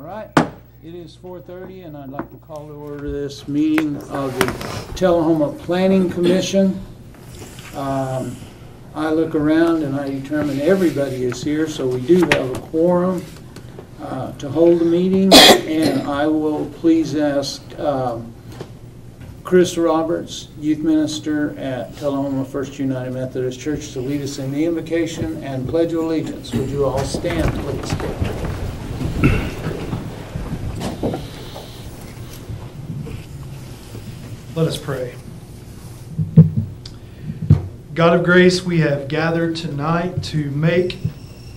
All right, it is 4:30, and I'd like to call to order this meeting of the Tullahoma Planning Commission. Um, I look around and I determine everybody is here, so we do have a quorum uh, to hold the meeting, and I will please ask um, Chris Roberts, youth minister at Tullahoma First United Methodist Church, to lead us in the invocation and pledge of allegiance. Would you all stand, please? Let us pray. God of grace, we have gathered tonight to make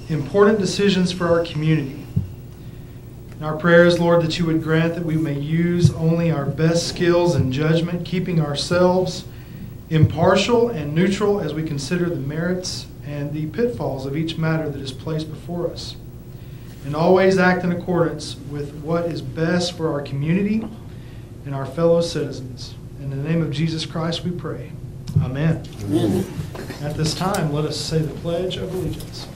important decisions for our community. And our prayer is, Lord, that you would grant that we may use only our best skills and judgment, keeping ourselves impartial and neutral as we consider the merits and the pitfalls of each matter that is placed before us. And always act in accordance with what is best for our community and our fellow citizens. In the name of Jesus Christ we pray. Amen. Amen. At this time, let us say the Pledge of Allegiance.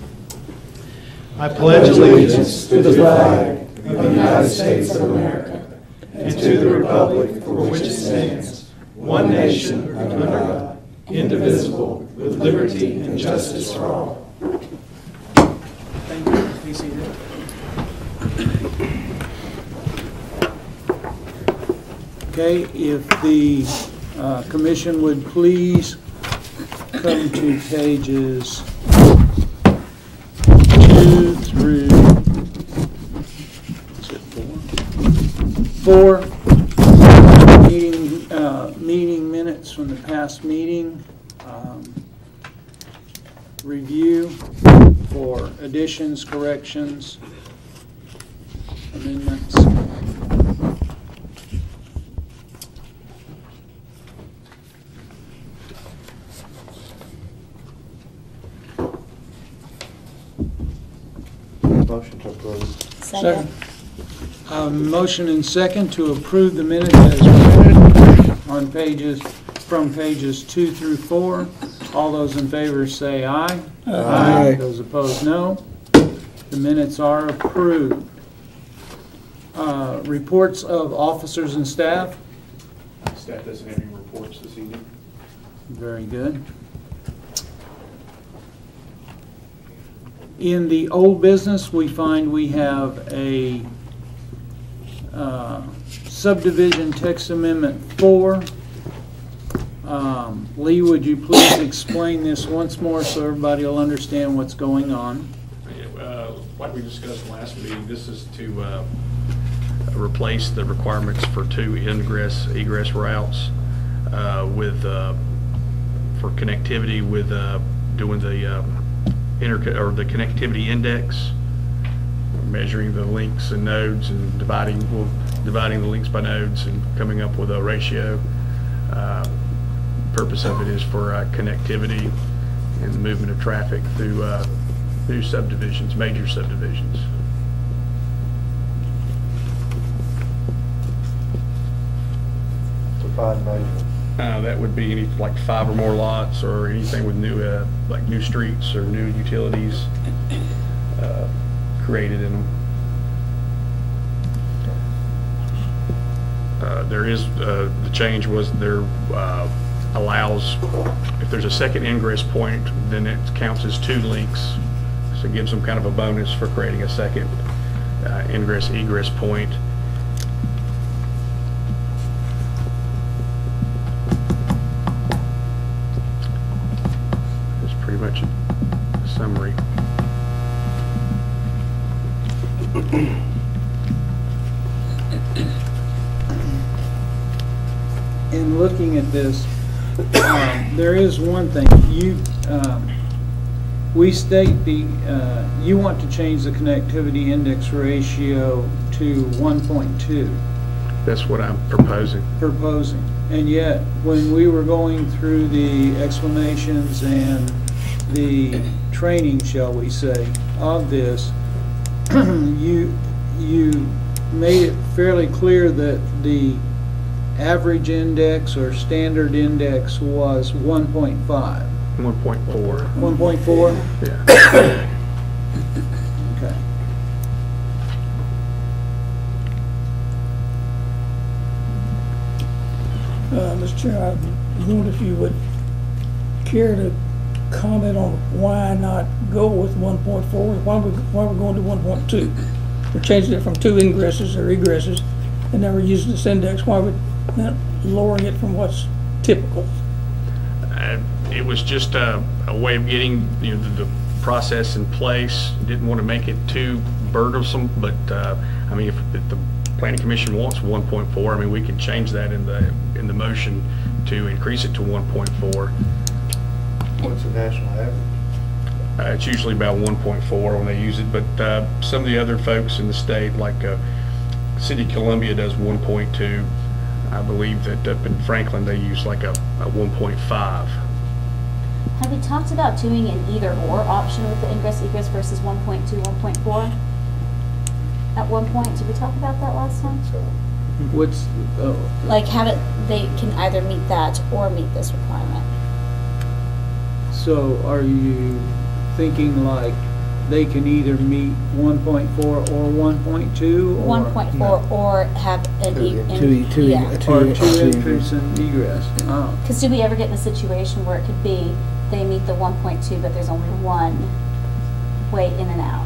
I pledge allegiance to the flag of the United States of America and to the republic for which it stands, one nation under God, indivisible, with liberty and justice for all. Thank you. Be seated. Okay, if the uh, commission would please come to pages two through, four? Four, meeting, uh, meeting minutes from the past meeting. um, Review for additions, corrections, amendments. Motion to approve. Second. Uh, Motion and second to approve the minutes as printed on pages, from pages two through four. All those in favor say aye. Aye. Those opposed, no. The minutes are approved. Uh, Reports of officers and staff, Staff doesn't have any reports this evening. very good. In the old business, we find we have a uh, subdivision text amendment four. Um, Lee, would you please explain this once more so everybody will understand what's going on? Uh, we discussed last meeting, this is to uh, replace the requirements for two ingress egress routes uh, with, uh, for connectivity with uh, doing the or the connectivity index, measuring the links and nodes and dividing, well, dividing the links by nodes and coming up with a ratio. Uh, Purpose of it is for uh, connectivity and the movement of traffic through uh, new subdivisions, major subdivisions. Define major. Uh, That would be any, like five or more lots or anything with new, uh, like new streets or new utilities uh, created in them. Uh, There is, uh, the change was there uh, allows, if there's a second ingress point, then it counts as two links. So it gives them kind of a bonus for creating a second ingress egress point. That's pretty much a summary. In looking at this, um, there is one thing, you, um, we state the, uh, you want to change the connectivity index ratio to 1.2. That's what I'm proposing. proposing. And yet, when we were going through the explanations and the training, shall we say, of this, you you made it fairly clear that the average index or standard index was 1.5. 1.4. 1.4? Yeah. okay. Uh, Mr. Chair, I wonder if you would care to comment on why not go with one point four, why we, why we're going to one point two? We're changing it from two ingresses or egresses, and now we're using this index, why we not lowering it from what's typical? Uh, It was just a, a way of getting, you know, the, the process in place. Didn't want to make it too burdensome, but, uh, I mean, if, if the planning commission wants one point four, I mean, we can change that in the, in the motion to increase it to one point four. What's the national average? Uh, it's usually about one point four when they use it, but, uh, some of the other folks in the state, like, uh, City of Columbia does one point two. I believe that up in Franklin, they use like a, a one point five. Have we talked about doing an either or option with the ingress egress versus 1.2, 1.4? At one point, did we talk about that last time? So, What's, oh, Like have it, they can either meet that or meet this requirement. So are you thinking like they can either meet one point four or one point two? 1.4 or have an. Two e- in- in- Two, two, yeah. two. Or two two- and egress, oh. Because do we ever get in a situation where it could be, they meet the 1.2, but there's only one way in and out?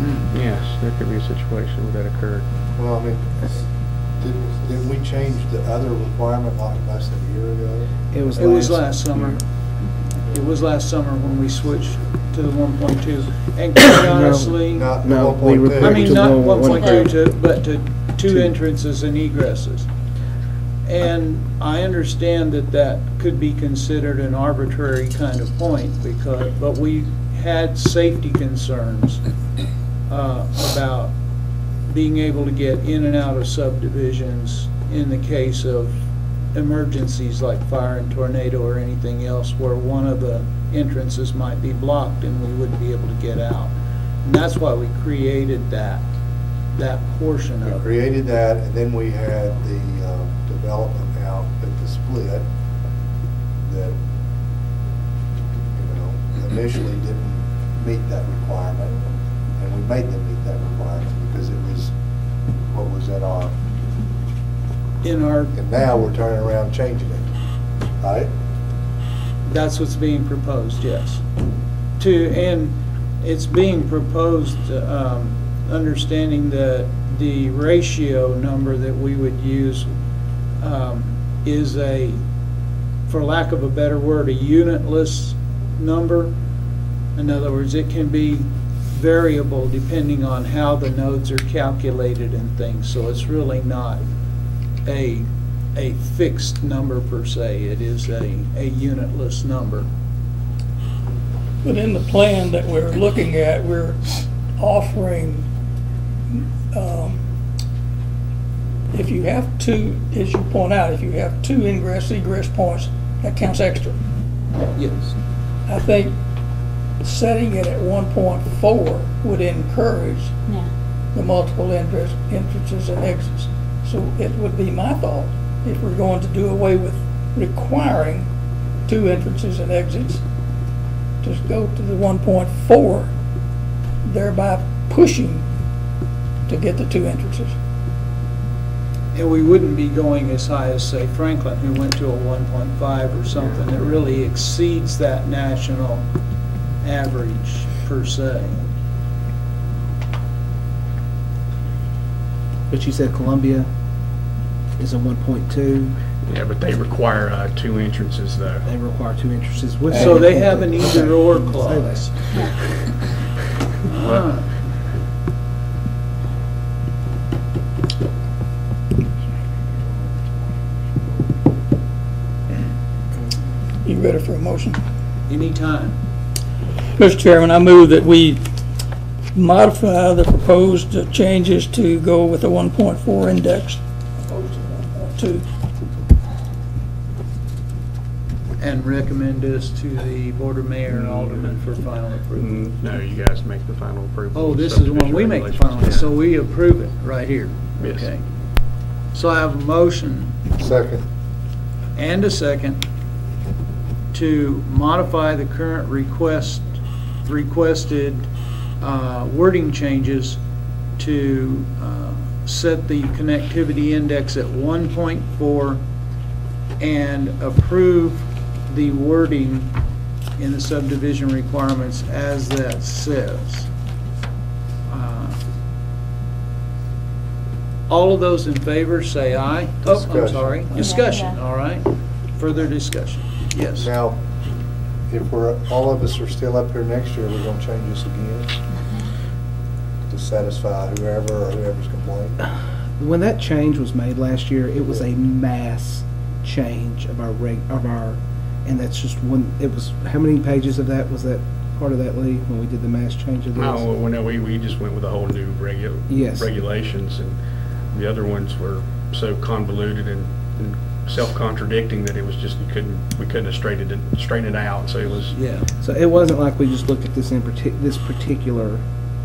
Hmm. Yes, there could be a situation where that occurred. well, I mean, didn't, didn't we change the other requirement like less than a year ago? It was It was last. last summer. It was last summer when we switched to the one point two. And quite honestly, Not the No, one we point repeated I two? mean, to not one- one one point two point. to, but to two Two. entrances and egresses. And I understand that that could be considered an arbitrary kind of point because, but we had safety concerns uh, about being able to get in and out of subdivisions in the case of emergencies like fire and tornado or anything else where one of the entrances might be blocked and we wouldn't be able to get out. And that's why we created that, that portion of it. We created that, and then we had the uh, development out at the split that, you know, initially didn't meet that requirement, and we made them meet that requirement because it was, what was in our, In our, and now we're turning around changing it, right? that's what's being proposed, yes. To, and it's being proposed, um, understanding that the ratio number that we would use um, is a, for lack of a better word, a unitless number. In other words, it can be variable depending on how the nodes are calculated and things. So it's really not a, a fixed number per se. It is a, a unitless number. But in the plan that we're looking at, we're offering, um, if you have two, as you point out, if you have two ingress egress points, that counts extra. Yes. I think setting it at one point four would encourage Yeah. the multiple entrance, entrances and exits. So it would be my thought, if we're going to do away with requiring two entrances and exits, just go to the one point four, thereby pushing to get the two entrances. And we wouldn't be going as high as, say, Franklin, who went to a 1.5 or something that really exceeds that national average per se. But you said Columbia is a one point two, Yeah, but they require, uh, two entrances though. they require two entrances with. So they have an either-or clause. Ah. You ready for a motion? Anytime. Mr. Chairman, I move that we modify the proposed uh, changes to go with a 1.4 index. Opposed to And recommend this to the Board of Mayor and Alderman for final approval. Mm, No, you guys make the final approval. Oh, this is the one we make the regulations. final, so we approve it right here. Yes. Okay. So I have a motion Second. and a second to modify the current request, requested uh, wording changes to uh, set the connectivity index at 1.4 and approve the wording in the subdivision requirements as that says. Uh, All of those in favor, say aye. Oh, I'm Discussion. sorry, discussion, yeah. all right. Further discussion, yes. Now, if we're, all of us are still up here next year, we're gonna change this again to satisfy whoever or whoever's complaining. When that change was made last year, it was a mass change of our reg, of our, and that's just one, it was, how many pages of that was that, part of that, Lee, when we did the mass change of this? No, well, no, we, we just went with a whole new regu, Yes. regulations, and the other ones were so convoluted and, and self-contradicting that it was just, you couldn't, we couldn't have straightened it, straightened it out, so it was, Yeah, So it wasn't like we just looked at this in partic, this particular,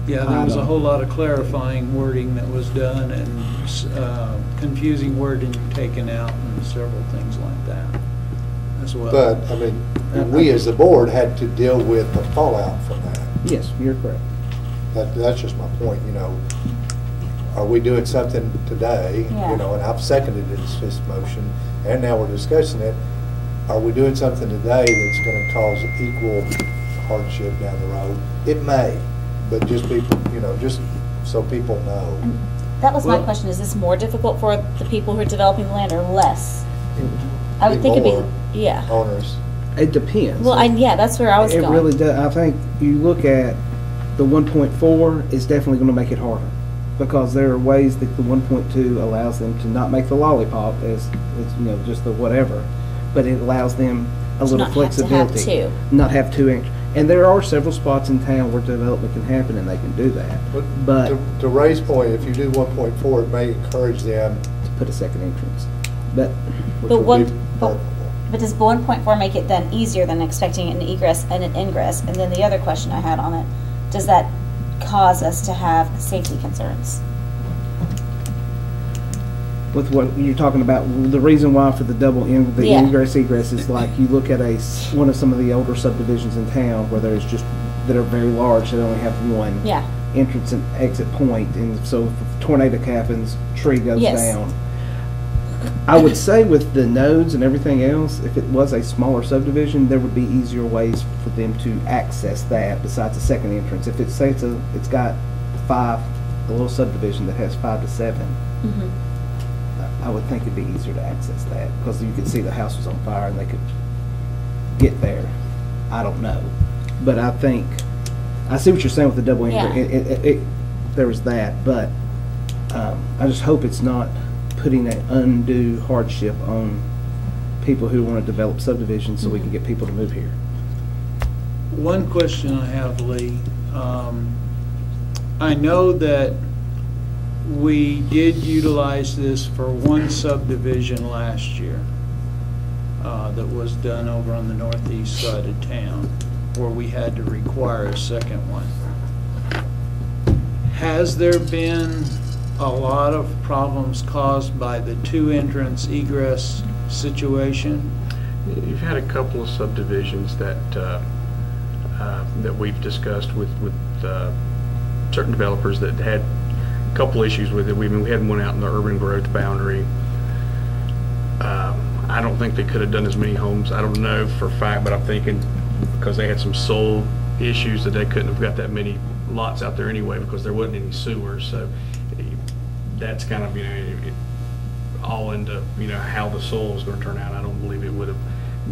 yeah, there was a whole lot of clarifying wording that was done and uh, confusing wording taken out and several things like that as well. But, I mean, we as the board had to deal with the fallout from that. yes, you're correct. That, that's just my point, you know. Are we doing something today, Yeah. you know, and I've seconded this, this motion, and now we're discussing it. Are we doing something today that's gonna cause equal hardship down the road? It may, but just people, you know, just so people know. That was my question, is this more difficult for the people who are developing the land or less? I would think it'd be, yeah. Owners, It depends. Well, I, yeah, that's where I was It going. really does. I think you look at the one point four is definitely gonna make it harder. Because there are ways that the one point two allows them to not make the lollipop as, as, you know, just the whatever. But it allows them a To little not have to have flexibility. two. Not have two inch. And there are several spots in town where development can happen and they can do that. But to, to Ray's point, if you do one point four, it may encourage them, to put a second entrance. But which But would one- be but- preferable. But does one point four make it then easier than expecting an egress and an ingress? And then the other question I had on it, does that cause us to have safety concerns? With what you're talking about, the reason why for the double in, the Yeah. ingress egress is like you look at a, s- one of some of the older subdivisions in town where there's just, that are very large, that only have one Yeah, entrance and exit point, and so if a tornado happens, tree goes Yes. down. I would say with the nodes and everything else, if it was a smaller subdivision, there would be easier ways for them to access that besides a second entrance. If it's, say it's a, it's got five, a little subdivision that has five to seven, mhm. I would think it'd be easier to access that, because you could see the house was on fire and they could get there. I don't know. But I think, I see what you're saying with the double Yeah. ingress. It, it, it- it, there was that, but, um, I just hope it's not putting an undue hardship on people who want to develop subdivisions so we can get people to move here. One question I have, Lee. Um, I know that we did utilize this for one subdivision last year uh, that was done over on the northeast side of town, where we had to require a second one. Has there been a lot of problems caused by the two entrance egress situation? You've had a couple of subdivisions that, uh, uh, that we've discussed with, with uh, certain developers that had couple issues with it. We, I mean, we had one out in the urban growth boundary. Um, I don't think they could have done as many homes. I don't know for a fact, but I'm thinking because they had some soil issues that they couldn't have got that many lots out there anyway because there wasn't any sewers. So that's kind of, you know, it- all into, you know, how the soil was gonna turn out. I don't believe it would have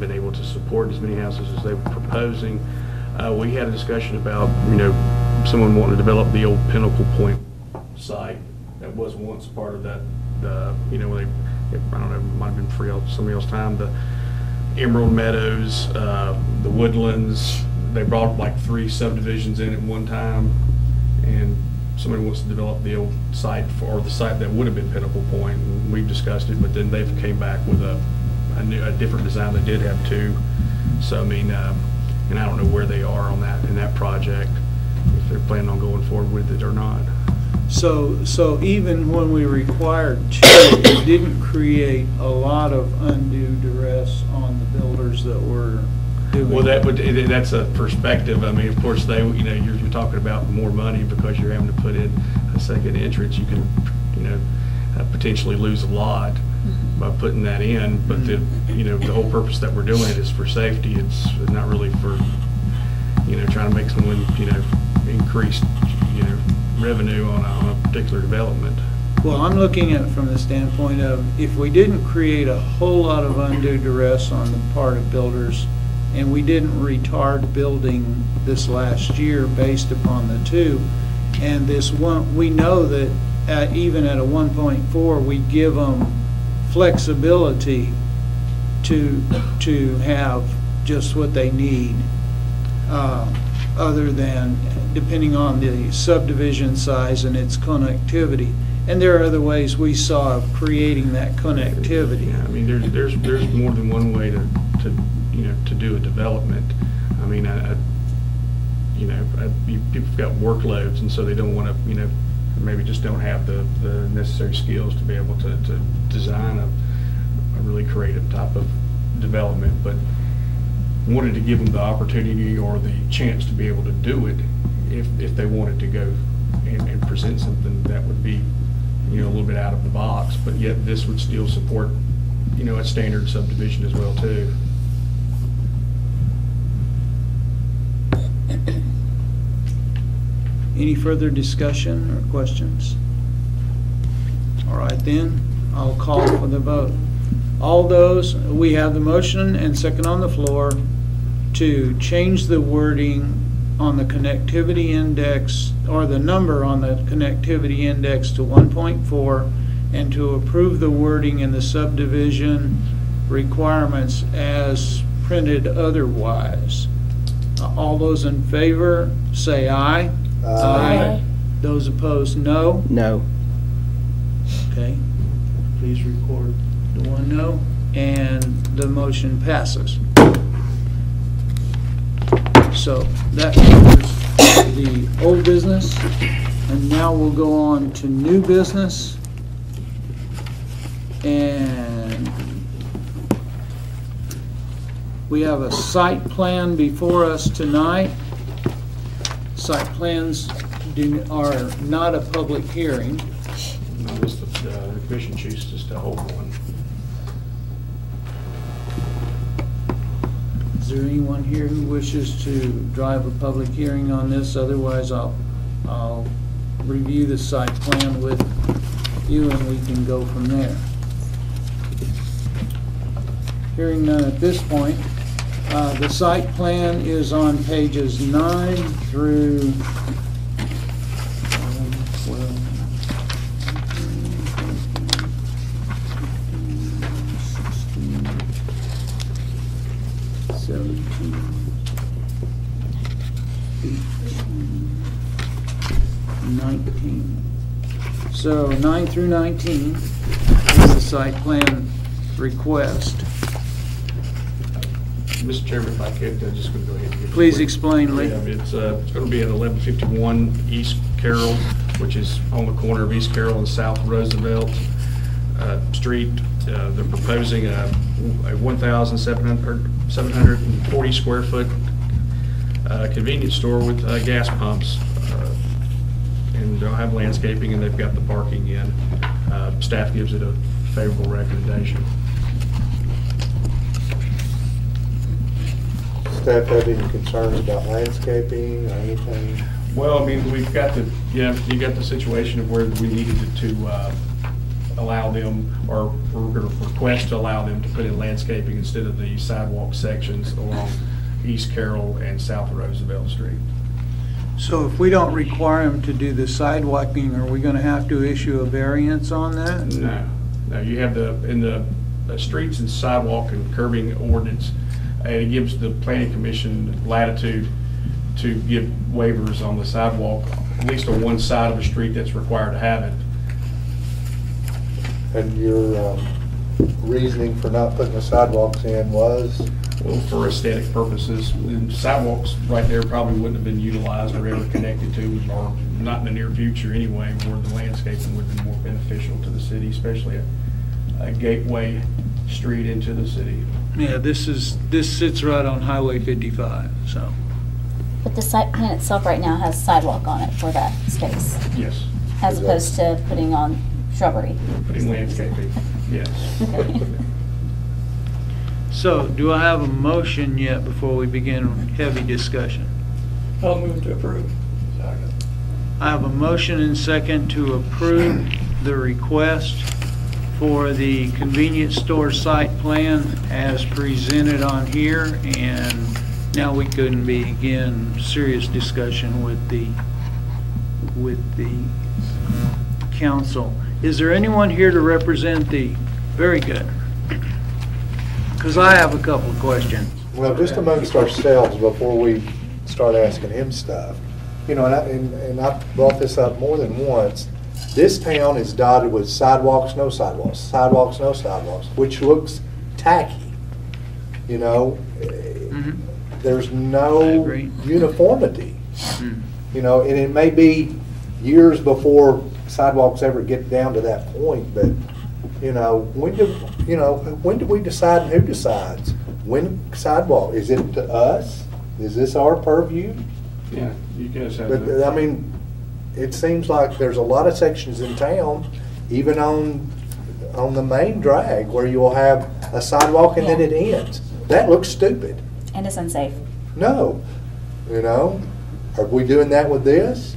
been able to support as many houses as they were proposing. Uh, we had a discussion about, you know, someone wanting to develop the old Pinnacle Point site that was once part of that, the, you know, they, I don't know, it might have been free somebody else's time, the Emerald Meadows, uh, the Woodlands, they brought like three subdivisions in at one time. And somebody wants to develop the old site for, or the site that would have been Pinnacle Point, and we've discussed it, but then they've came back with a, a new, a different design. They did have two. So, I mean, uh, and I don't know where they are on that, in that project, if they're planning on going forward with it or not. So, so even when we required two, it didn't create a lot of undue duress on the builders that were doing. Well, that would, it- that's a perspective. I mean, of course, they, you know, you're, you're talking about more money because you're having to put in a second entrance. You can, you know, uh, potentially lose a lot by putting that in, but the, you know, the whole purpose that we're doing it is for safety, it's not really for, you know, trying to make someone, you know, increase, you know, revenue on a, on a particular development. Well, I'm looking at it from the standpoint of, if we didn't create a whole lot of undue duress on the part of builders, and we didn't retard building this last year based upon the two, and this one, we know that at, even at a one point four, we give them flexibility to, to have just what they need, uh, other than, depending on the subdivision size and its connectivity. And there are other ways we saw of creating that connectivity. Yeah, I mean, there's, there's, there's more than one way to, to, you know, to do a development. I mean, I, I, you know, I, you, people have got workloads, and so they don't wanna, you know, maybe just don't have the, the necessary skills to be able to, to design a, a really creative type of development, but wanted to give them the opportunity or the chance to be able to do it if, if they wanted to go and, and present something that would be, you know, a little bit out of the box, but yet this would still support, you know, a standard subdivision as well too. Any further discussion or questions? All right then, I'll call for the vote. All those, we have the motion and second on the floor to change the wording on the connectivity index, or the number on the connectivity index to 1.4, and to approve the wording in the subdivision requirements as printed otherwise. All those in favor, say aye. Aye. Those opposed, no. No. Okay. Please record the one no, and the motion passes. So that covers the old business, and now we'll go on to new business. And we have a site plan before us tonight. Site plans do, are not a public hearing. No, this, the, uh, the commission chooses to hold one. Is there anyone here who wishes to drive a public hearing on this? Otherwise, I'll, I'll review the site plan with you and we can go from there. Hearing none at this point, uh, the site plan is on pages nine through So 9 through 19 is the site plan request. Mr. Chairman, if I could, I'm just going to go ahead and give. Please explain, Lee. Yeah, It's, uh, it's going to be at 1151 East Carroll, which is on the corner of East Carroll and South Roosevelt uh, Street. Uh, They're proposing a a 1,700 square foot uh, convenience store with uh, gas pumps. And they'll have landscaping and they've got the parking in. Uh, Staff gives it a favorable recommendation. Staff have any concerns about landscaping or anything? Well, I mean, we've got the, yeah, you got the situation of where we needed to, to, uh, allow them, or we're gonna request to allow them to put in landscaping instead of the sidewalk sections along East Carroll and South Roosevelt Street. So if we don't require them to do the sidewalking, are we gonna have to issue a variance on that? No, no, you have the, in the, the streets and sidewalk and curbing ordinance, and it gives the planning commission latitude to give waivers on the sidewalk, at least on one side of a street that's required to have it. And your um, reasoning for not putting the sidewalks in was? Well, for aesthetic purposes, and sidewalks right there probably wouldn't have been utilized or ever connected to, or not in the near future anyway, where the landscaping would have been more beneficial to the city, especially a, a gateway street into the city. Yeah, this is, this sits right on Highway 55, so. But the site plan itself right now has sidewalk on it for that space, Yes. as opposed to putting on shrubbery. Putting landscaping, yes. Okay. So, do I have a motion yet before we begin heavy discussion? I'll move to approve. I have a motion and second to approve the request for the convenience store site plan as presented on here, and now we can begin serious discussion with the, with the council. Is there anyone here to represent the, very good. Because I have a couple of questions. Well, just amongst ourselves, before we start asking him stuff, you know, and I, and, and I brought this up more than once, this town is dotted with sidewalks, no sidewalks, sidewalks, no sidewalks, which looks tacky. You know, Mhm. there's I no agree. uniformity. Mm. You know, and it may be years before sidewalks ever get down to that point, but, you know, when do, you know, when do we decide and who decides? When sidewalk, is it to us? Is this our purview? Yeah, you guys have. But, the- I mean, it seems like there's a lot of sections in town, even on, on the main drag, where you'll have a sidewalk and then it ends. That looks stupid. And it's unsafe. No, you know? Are we doing that with this?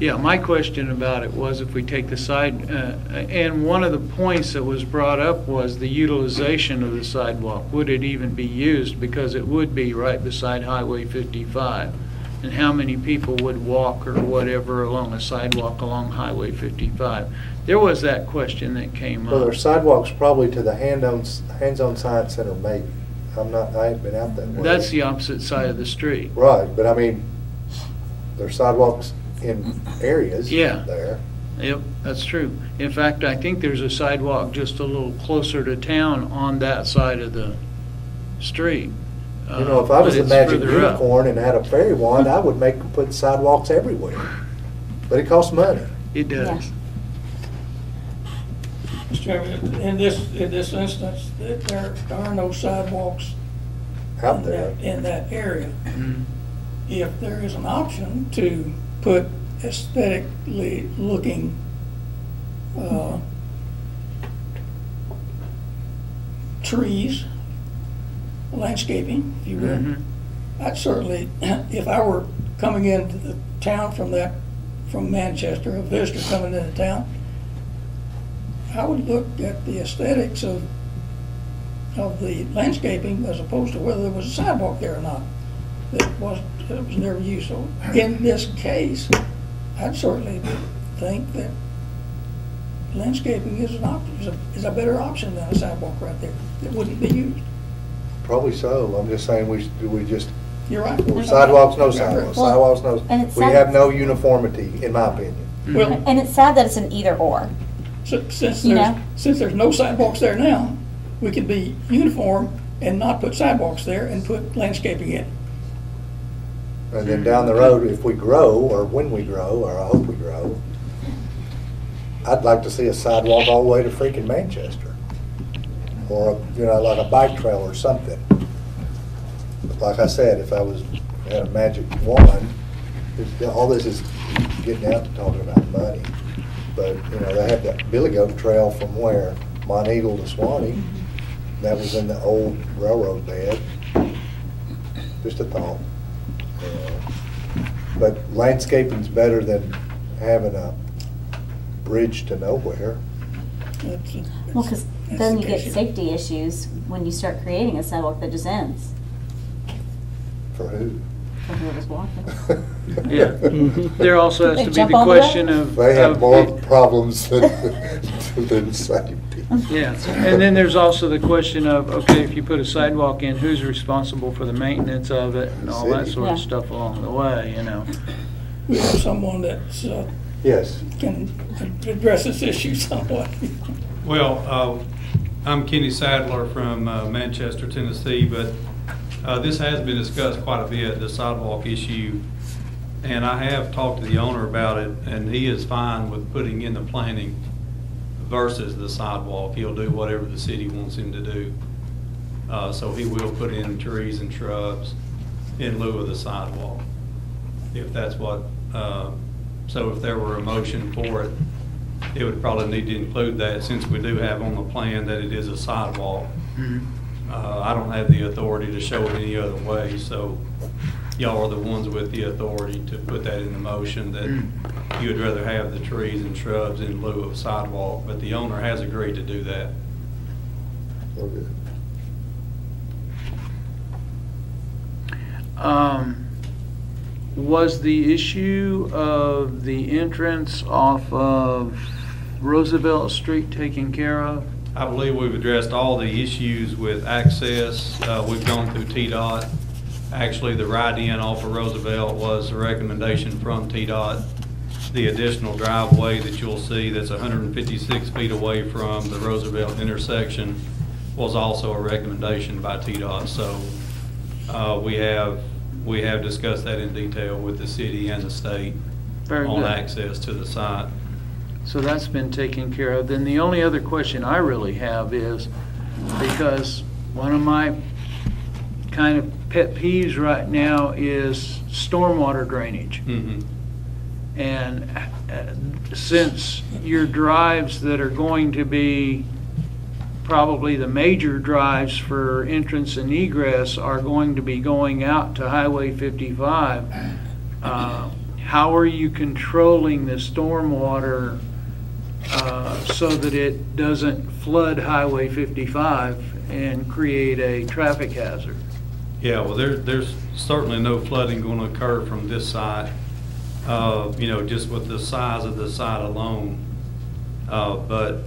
Yeah, my question about it was if we take the side, uh, and one of the points that was brought up was the utilization of the sidewalk. Would it even be used? Because it would be right beside Highway 55. And how many people would walk or whatever along a sidewalk along Highway 55? There was that question that came Well, up. there's sidewalks probably to the hand-on, hands-on science center maybe. I'm not, I ain't been out that way. That's the opposite side of the street. Right, but I mean, there's sidewalks in areas Yeah. there. Yep, that's true. In fact, I think there's a sidewalk just a little closer to town on that side of the street. You know, if I Uh, was but the magic further up. unicorn and had a fairy wand, I would make them put sidewalks everywhere. But it costs money. It does. Mr. Chairman, in this, in this instance, there are no sidewalks out in there. that, in that area. Mhm. If there is an option to put aesthetically looking, uh, trees, landscaping, if you will, Mhm. I'd certainly, if I were coming into the town from that, from Manchester, a visitor coming into town, I would look at the aesthetics of, of the landscaping as opposed to whether there was a sidewalk there or not. That was, that was never used. So in this case, I'd certainly think that landscaping is an option, is a, is a better option than a sidewalk right there. It wouldn't be used. Probably so. I'm just saying we, should- we just, You're right. sidewalks, no You're right. sidewalks, Well, sidewalks, no. it's We sad- have no uniformity, in my opinion. Mm-hmm. Well, And it's sad that it's an either or. So- Since You there's, know? since there's no sidewalks there now, we could be uniform and not put sidewalks there and put landscaping in. And then down the road, if we grow, or when we grow, or I hope we grow, I'd like to see a sidewalk all the way to freaking Manchester. Or, a you know, like a bike trail or something. But Like I said, if I was, had a magic wand, all this is getting out to talking about money. But, you know, they have that Billy Goat Trail from where? Monteagle to Sewanee. That was in the old railroad bed. Just a thought. You know. But landscaping's better than having a bridge to nowhere. That's- Well, because then you get safety issues when you start creating a sidewalk that just ends For who? for whoever's walking. Yeah. Mm-hmm. There also has They to be jump the on the question of. They have of- more problems than, than safety. Yeah, and then there's also the question of, okay, if you put a sidewalk in, who's responsible for the maintenance of it and all that sort of Yeah. stuff along the way, you know? We have someone that's, uh, Yes, can address this issue somewhat. Well, uh, I'm Kenny Sadler from uh, Manchester, Tennessee, but uh, this has been discussed quite a bit, the sidewalk issue. And I have talked to the owner about it, and he is fine with putting in the planning versus the sidewalk. He'll do whatever the city wants him to do. Uh, So he will put in trees and shrubs in lieu of the sidewalk, if that's what, uh, so if there were a motion for it, it would probably need to include that since we do have on the plan that it is a sidewalk. Uh, I don't have the authority to show it any other way, so y'all are the ones with the authority to put that in the motion that you would rather have the trees and shrubs in lieu of sidewalk, but the owner has agreed to do that. Good. Um, Was the issue of the entrance off of Roosevelt Street taken care of? I believe we've addressed all the issues with access. Uh, We've gone through TDOT. Actually, the ride-in off of Roosevelt was a recommendation from TDOT. The additional driveway that you'll see that's 156 feet away from the Roosevelt intersection was also a recommendation by TDOT. So uh, we have, we have discussed that in detail with the city and the state Very on good. access to the site. So that's been taken care of. Then the only other question I really have is, because one of my kind of pet peeves right now is stormwater drainage. Mhm. And uh, since your drives that are going to be probably the major drives for entrance and egress are going to be going out to Highway 55, uh, how are you controlling the stormwater uh, so that it doesn't flood Highway 55 and create a traffic hazard? Yeah, well, there, there's certainly no flooding going to occur from this site, you know, just with the size of the site alone. Uh, But,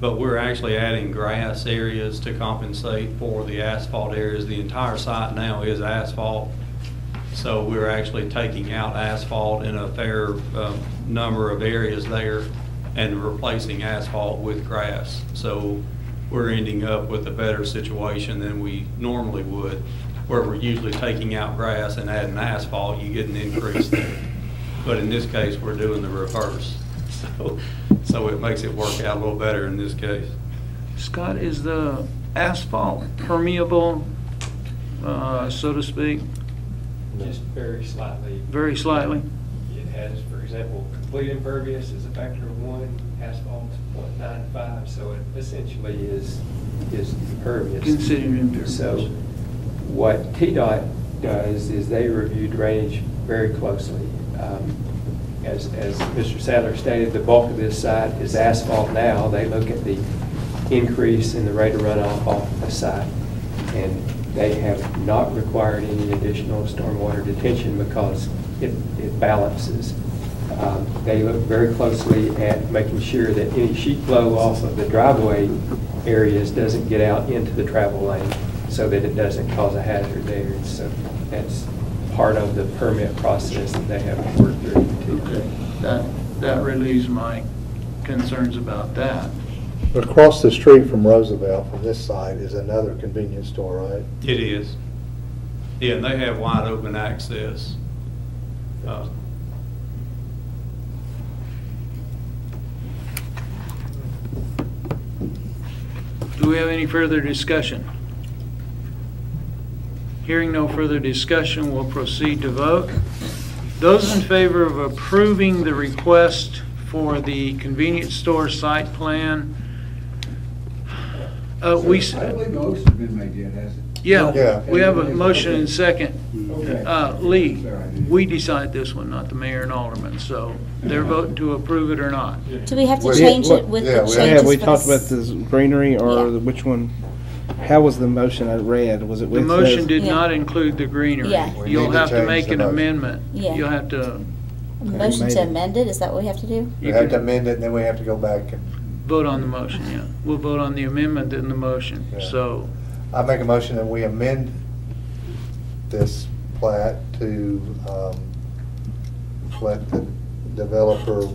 but we're actually adding grass areas to compensate for the asphalt areas. The entire site now is asphalt. So we're actually taking out asphalt in a fair um, number of areas there and replacing asphalt with grass. So we're ending up with a better situation than we normally would, where we're usually taking out grass and adding asphalt, you get an increase there. But in this case, we're doing the reverse. So, so it makes it work out a little better in this case. Scott, is the asphalt permeable, uh, so to speak, Just very slightly. very slightly? It has, for example, complete impervious is a factor of one, Asphalt asphalt's point nine five, so it essentially is, is impervious. Considered impervious. So what TDOT does is they review drainage very closely. Um, As, as Mr. Sadler stated, the bulk of this site is asphalt now. They look at the increase in the rate of runoff off the site. And they have not required any additional stormwater detention because it, it balances. Um, They look very closely at making sure that any sheet flow off of the driveway areas doesn't get out into the travel lane so that it doesn't cause a hazard there. So that's part of the permit process that they have to work through. Okay, that, that relieves my concerns about that. But across the street from Roosevelt, from this side, is another convenience store, right? It is. Yeah, and they have wide open access. Uh, Do we have any further discussion? Hearing no further discussion, we'll proceed to vote. Those in favor of approving the request for the convenience store site plan, uh, we, s- I believe most have been made yet, has it? yeah, Yeah. we have a motion and second. Okay. Uh, Lee, Sorry, I didn't- we decide this one, not the mayor and alderman, so they're voting to approve it or not. Do we have to Well, change yeah, it with yeah, the we- changes Yeah, we for talked about s- the greenery or Yeah. the- which one? How was the motion I read? Was it The with? motion those- did Yeah. not include the greenery. Yeah. We You'll need to have to change make the an motion. amendment. Yeah. You'll have to, Motion made to it. amend it, is that what we have to do? We you have to can amend it, and then we have to go back and, vote on the motion, yeah. We'll vote on the amendment and the motion, Yeah. so. I make a motion that we amend this plat to, um, let the developer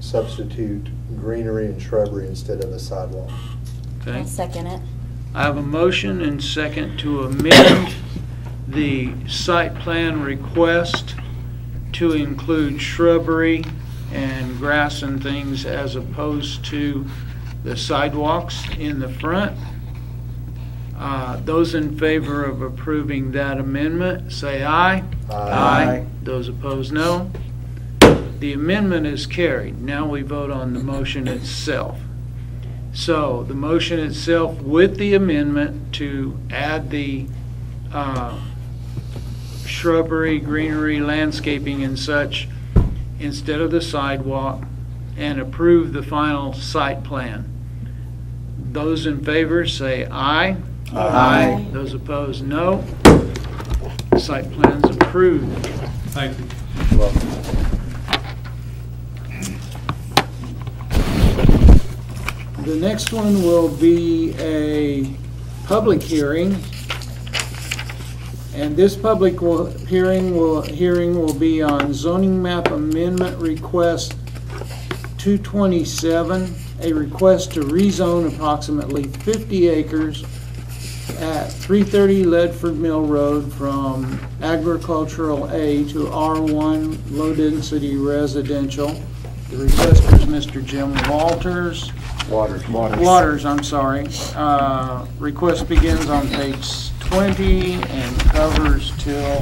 substitute greenery and shrubbery instead of a sidewalk. Okay. I'll second it. I have a motion and second to amend the site plan request to include shrubbery and grass and things as opposed to the sidewalks in the front. Uh, Those in favor of approving that amendment, say aye. Aye. Those opposed, no. The amendment is carried. Now we vote on the motion itself. So the motion itself with the amendment to add the uh, shrubbery, greenery, landscaping and such instead of the sidewalk and approve the final site plan. Those in favor say aye. Aye. Those opposed, no. Site plan's approved. Thank you. The next one will be a public hearing. And this public will, hearing will, hearing will be on zoning map amendment request 227, a request to rezone approximately 50 acres at 330 Ledford Mill Road from agricultural A to R1 low-density residential. The requester is Mr. Jim Walters. Waters. Waters, I'm sorry. Uh, Request begins on page 20 and covers till,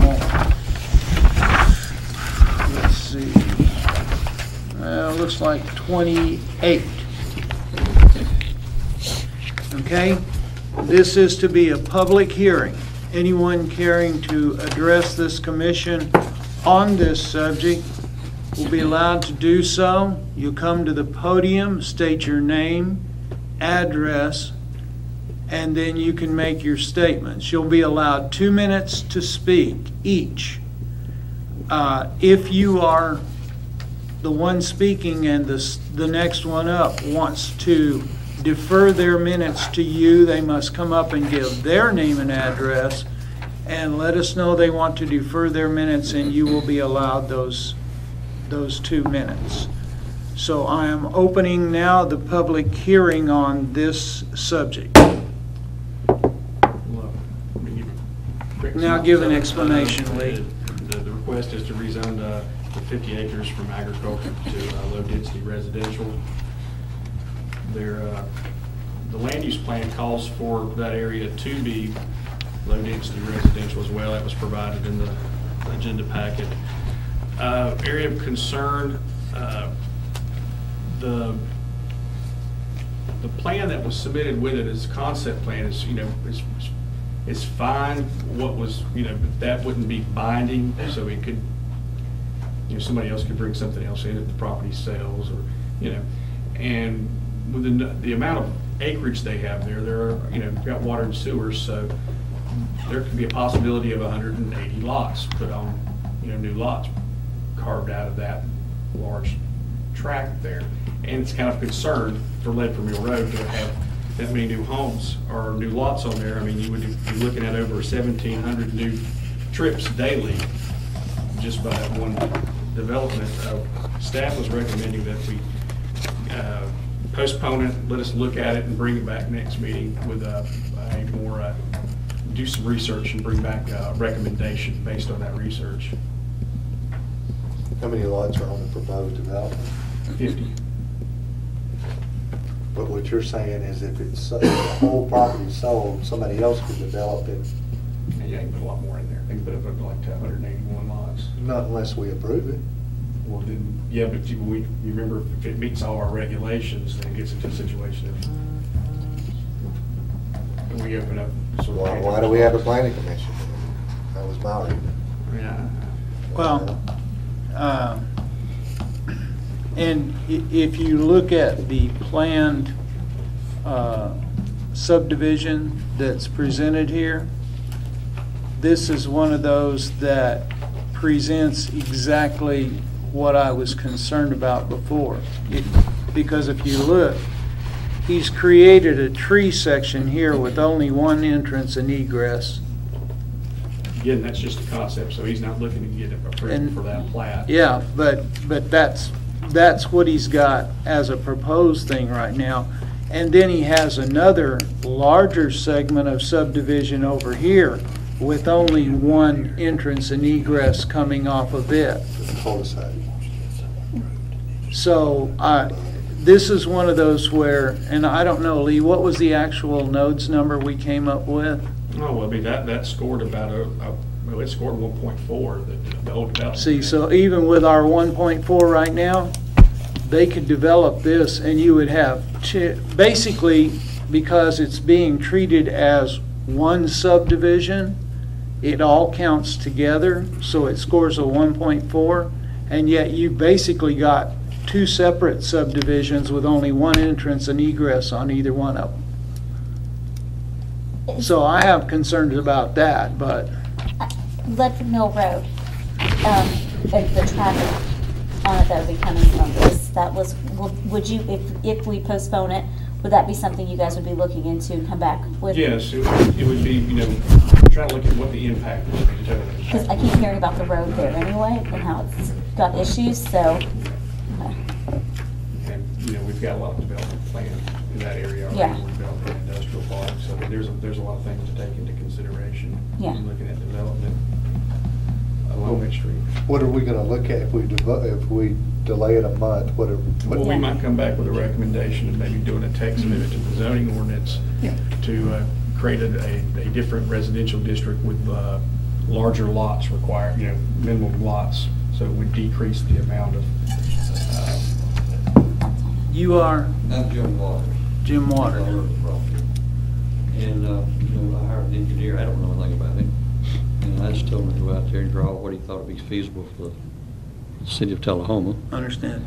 let's see, well, looks like 28. Okay? This is to be a public hearing. Anyone caring to address this commission on this subject will be allowed to do so. You come to the podium, state your name, address, and then you can make your statements. You'll be allowed two minutes to speak each. Uh, If you are the one speaking and the, the next one up wants to defer their minutes to you, they must come up and give their name and address and let us know they want to defer their minutes and you will be allowed those those two minutes. So I am opening now the public hearing on this subject. Well, I mean, you- Now give an explanation, Lee. The, the request is to rezone uh, the 50 acres from agriculture to uh, low-density residential. There, uh, the land use plan calls for that area to be low-density residential as well. That was provided in the agenda packet. Uh, Area of concern, uh, the the plan that was submitted with it as concept plan is, you know, is, is fine. What was, you know, but that wouldn't be binding, so it could, you know, somebody else could bring something else in if the property sells or, you know. And with the, the amount of acreage they have there, there are, you know, got water and sewers, so there could be a possibility of hundred and eighty lots put on, you know, new lots carved out of that large tract there. And it's kind of a concern for Mill Road to have that many new homes or new lots on there. I mean, you would be looking at over seventeen hundred new trips daily just by that one development. Uh, Staff was recommending that we uh, postpone it, let us look at it and bring it back next meeting with a, a more, uh, do some research and bring back a recommendation based on that research. How many lots are on the proposed development? Fifty. But what you're saying is if it's, if the whole property sold, somebody else could develop it, And you can put a lot more in there. They can put up like hundred and eighty-one lots. not unless we approve it. Well, then, yeah, but you, we, you remember if it meets all our regulations, then it gets into a situation of, and we open up sort of. Why, why do we have a planning commission? That was my argument. Yeah. Well, um, and if you look at the planned uh, subdivision that's presented here, this is one of those that presents exactly what I was concerned about before. It- Because if you look, he's created a tree section here with only one entrance and egress. Again, that's just a concept, so he's not looking to get it approved And- for that plat. Yeah, but, but that's, that's what he's got as a proposed thing right now. And then he has another larger segment of subdivision over here with only one entrance and egress coming off of it. the cul-de-sac. So, uh, this is one of those where, and I don't know, Lee, what was the actual nodes number we came up with? Oh, well, I mean, that, that scored about a, a Well, it scored one point four, the, the old development. See, so even with our one point four right now, they could develop this and you would have, basically, because it's being treated as one subdivision, it all counts together, so it scores a one point four, and yet you basically got two separate subdivisions with only one entrance and egress on either one of them. So I have concerns about that, but Ledford Mill Road, um, and the traffic on it that would be coming from this, that was, would- would you, if, if we postpone it, would that be something you guys would be looking into and come back with? Yes, it would, it would be, you know, trying to look at what the impact would be to Because I keep hearing about the road there anyway, and how it's got issues, so, uh, And, you know, we've got a lot of development planned in that area. already. Yeah. We're developing an industrial park, so there's, a- there's a lot of things to take into consideration. Yeah. when Looking at development along that street. What are we gonna look at if we, devo- if we delay it a month? What are, what? Well, we Yeah. might come back with a recommendation of maybe doing a text amendment to the zoning ordinance Yeah. to uh, create a, a- a different residential district with uh, larger lots required, you know, minimum lots, so it would decrease the amount of, uh, you are I'm Jim Waters. Jim Waters. Owner of the property. And, uh, you know, I hired an engineer, I don't know anything about him. And I just told him to go out there and draw what he thought would be feasible for the city of Tullahoma. Understand.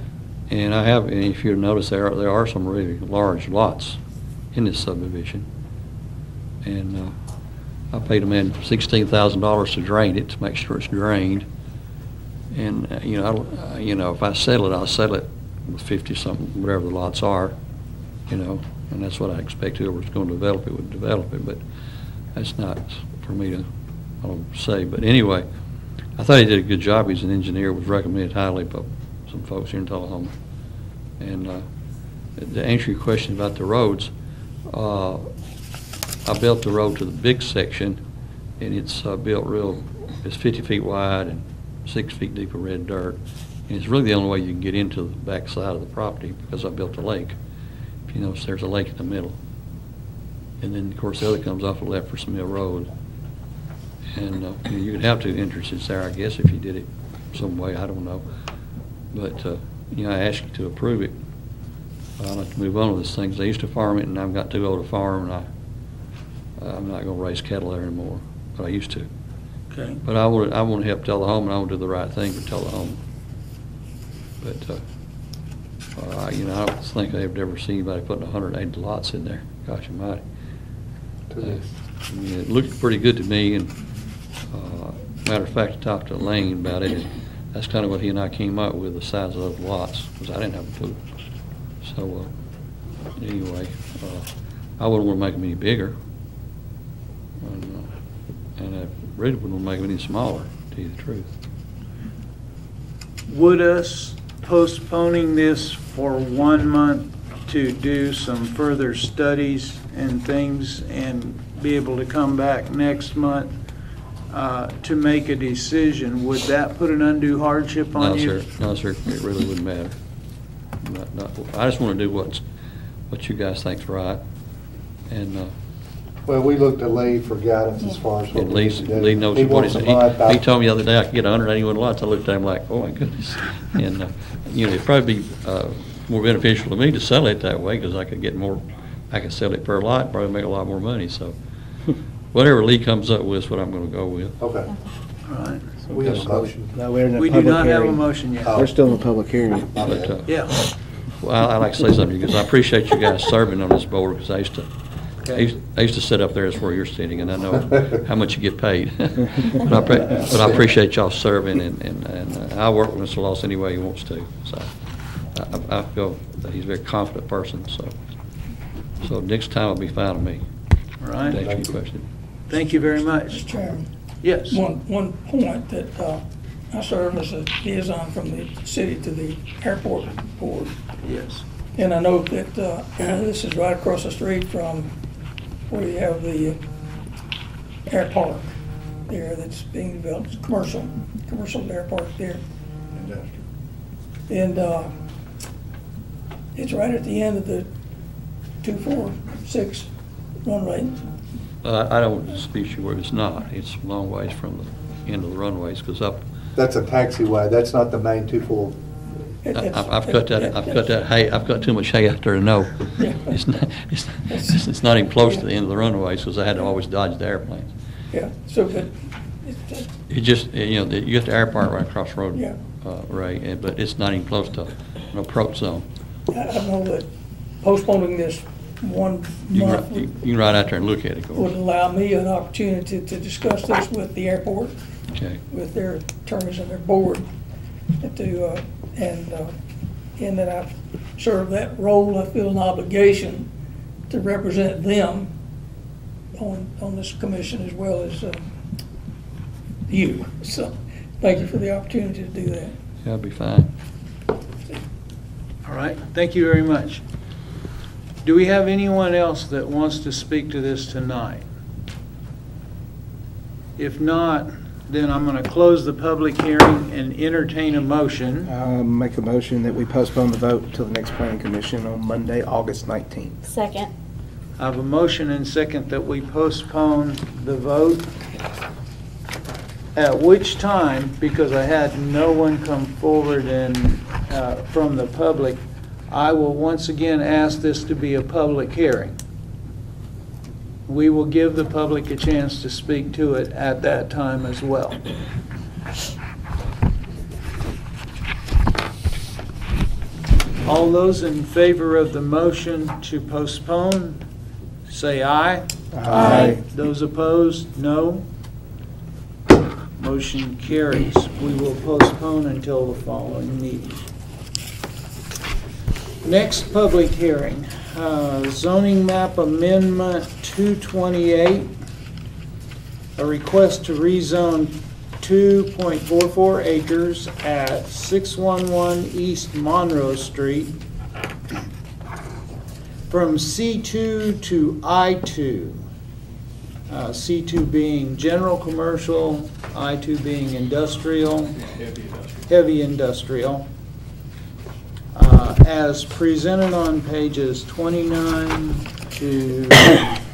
And I have, and if you notice, there are, there are some really large lots in this subdivision. And, uh, I paid a man sixteen thousand dollars to drain it, to make sure it's drained. And, uh, you know, I don't, uh, you know, if I sell it, I'll sell it with fifty-something, whatever the lots are, you know, and that's what I expect whoever's gonna develop it would develop it, but that's not for me to, I don't say, but anyway, I thought he did a good job, he's an engineer, was recommended highly by some folks here in Tullahoma. And, uh, to answer your question about the roads, uh, I built the road to the big section, and it's uh, built real, it's 50 feet wide and six feet deep of red dirt. And it's really the only way you can get into the back side of the property, because I built a lake. You notice, there's a lake in the middle. And then, of course, the other comes off the left for some Mill Road. And uh, you know, you could have two entrances there, I guess, if you did it some way, I don't know. But, uh, you know, I asked you to approve it. I'd like to move on with this thing, I used to farm it, and I've got too old to farm, and I, I'm not gonna raise cattle there anymore, but I used to. Okay. But I want, I want to help Tullahoma, and I want to do the right thing for Tullahoma. But, uh, uh, you know, I don't think I've ever seen anybody putting hundred and eighty lots in there, gosh almighty. To this. I mean, it looked pretty good to me, and, uh, matter of fact, I talked to Lane about it, and that's kind of what he and I came up with, the size of those lots, because I didn't have a clue. So, uh, anyway, uh, I wouldn't want to make them any bigger. And, uh, and I really wouldn't want to make them any smaller, to tell you the truth. Would us postponing this for one month to do some further studies and things and be able to come back next month uh, to make a decision, would that put an undue hardship No, on you? sir, no, sir, it really wouldn't matter. Not, not, I just want to do what's, what you guys think's right, and, uh, Well, we looked to Lee for guidance as far as what And we need to do. Lee knows He what wants he's, a mud he, back. he told me the other day I could get hundred eighty-one lots, I looked at him like, oh my goodness. And, uh, you know, it'd probably be, uh, more beneficial to me to sell it that way, because I could get more, I could sell it per lot, probably make a lot more money, so. Whatever Lee comes up with is what I'm gonna go with. Okay, All right. we have a motion. No, we're in a We do public not have a hearing. motion yet. We're still in a public hearing. But, uh, Yeah. Well, I- I'd like to say something, because I appreciate you guys serving on this board, because I used to, I used, I used to sit up there as where you're sitting, and I know how much you get paid. But I, pre- but I appreciate y'all serving, and, and, and uh, I work with Mr. Loss any way he wants to, so. I, I feel that he's a very confident person, so, so next time will be fine with me. All right. To right. answer your question. Thank you very much. Mr. Chairman, Yes. one, one point that, uh, I serve as a liaison from the city to the airport board. Yes. And I know that, uh, this is right across the street from where you have the air park there that's being developed, It's commercial, commercial air park there. Industrial. And, uh, it's right at the end of the two, four, six run rate. Uh, I don't dispute you where it's not, it's a long ways from the end of the runways, because up, That's a taxiway, that's not the main two full, It- I, I've, I've cut that, I've cut that hay, I've got too much hay out there to know. It's not, it's, it's it's not even close to the end of the runway, because I had to always dodge the airplanes. Yeah, so, but, it's- It just, you know, you get the airport right across the road, Yeah. uh, Ray, and- but it's not even close to an approach zone. I I know that postponing this one You can, month ri- you would can ride out there and look at it, of would course. allow me an opportunity to discuss this with the airport, Okay. with their attorneys and their board, to, uh, and, uh, in that I've served that role, I feel an obligation to represent them on, on this commission as well as, uh, you. So, thank you for the opportunity to do that. Yeah, it'll be fine. All right, thank you very much. Do we have anyone else that wants to speak to this tonight? If not, then I'm going to close the public hearing and entertain a motion. Uh, Make a motion that we postpone the vote until the next planning commission on Monday, August 19th. Second. I have a motion and second that we postpone the vote. At which time, because I had no one come forward and, uh, from the public, I will once again ask this to be a public hearing. We will give the public a chance to speak to it at that time as well. All those in favor of the motion to postpone, say aye. Aye. Those opposed, no. Motion carries. We will postpone until the following meeting. Next public hearing, uh, zoning map amendment 228. A request to rezone 2.44 acres at 611 East Monroe Street from C2 to I2. Uh, C2 being general commercial, I2 being industrial, Heavy industrial. heavy industrial, uh, as presented on pages 29 to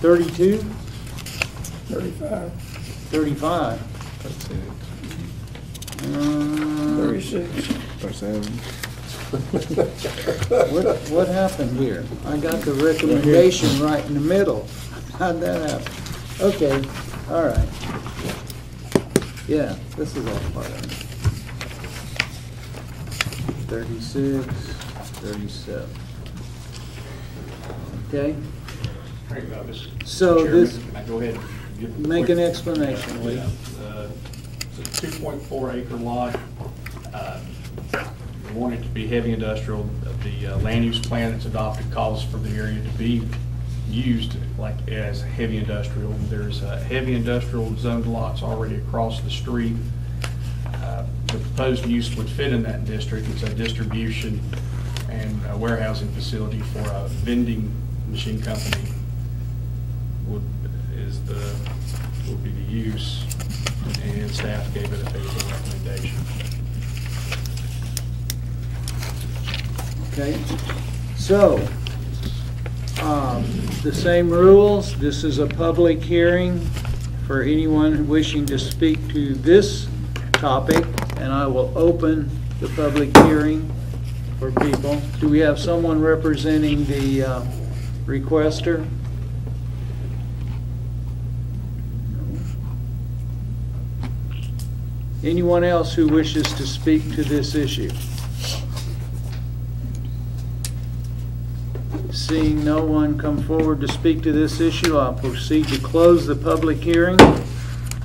32, Thirty-five, 35. Uh, thirty-six. What, what happened here? I got the recommendation right in the middle. How'd that happen? Okay, all right. Yeah, this is all part of it. Thirty-six, thirty-seven. Okay, There you go, Mr. So this- Can I go ahead and give a make quick- an explanation, Lee. Yeah, uh, It's a 2.4 acre lot. Uh, We want it to be heavy industrial. The uh, land use plan that's adopted calls for the area to be used like as heavy industrial. There's uh, heavy industrial zoned lots already across the street. Uh, The proposed use would fit in that district. It's a distribution and a warehousing facility for a vending machine company would, is the, would be the use, and staff gave it a favorable recommendation. Okay, so, um, the same rules, this is a public hearing for anyone wishing to speak to this topic, and I will open the public hearing for people. Do we have someone representing the uh, requester? Anyone else who wishes to speak to this issue? Seeing no one come forward to speak to this issue, I'll proceed to close the public hearing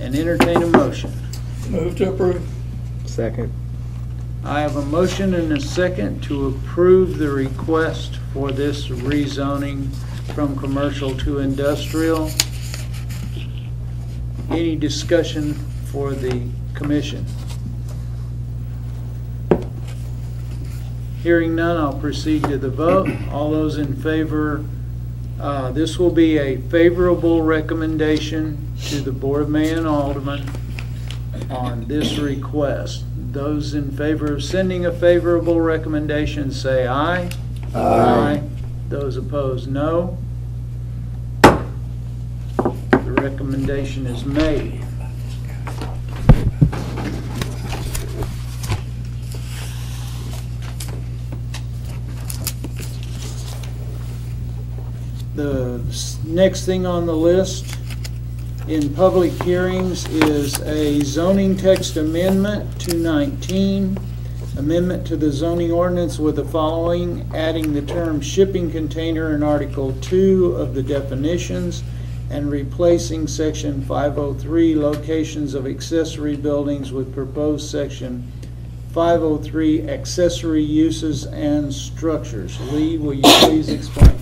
and entertain a motion. Move to approve. Second. I have a motion and a second to approve the request for this rezoning from commercial to industrial. Any discussion for the commission? Hearing none, I'll proceed to the vote. All those in favor, uh, this will be a favorable recommendation to the Board of Mayor and Alderman on this request. Those in favor of sending a favorable recommendation say aye. Aye. Those opposed, no. The recommendation is made. The next thing on the list in public hearings is a zoning text amendment to 19, amendment to the zoning ordinance with the following, adding the term shipping container in Article 2 of the definitions and replacing Section 503 locations of accessory buildings with proposed Section 503 accessory uses and structures. Lee, will you please explain?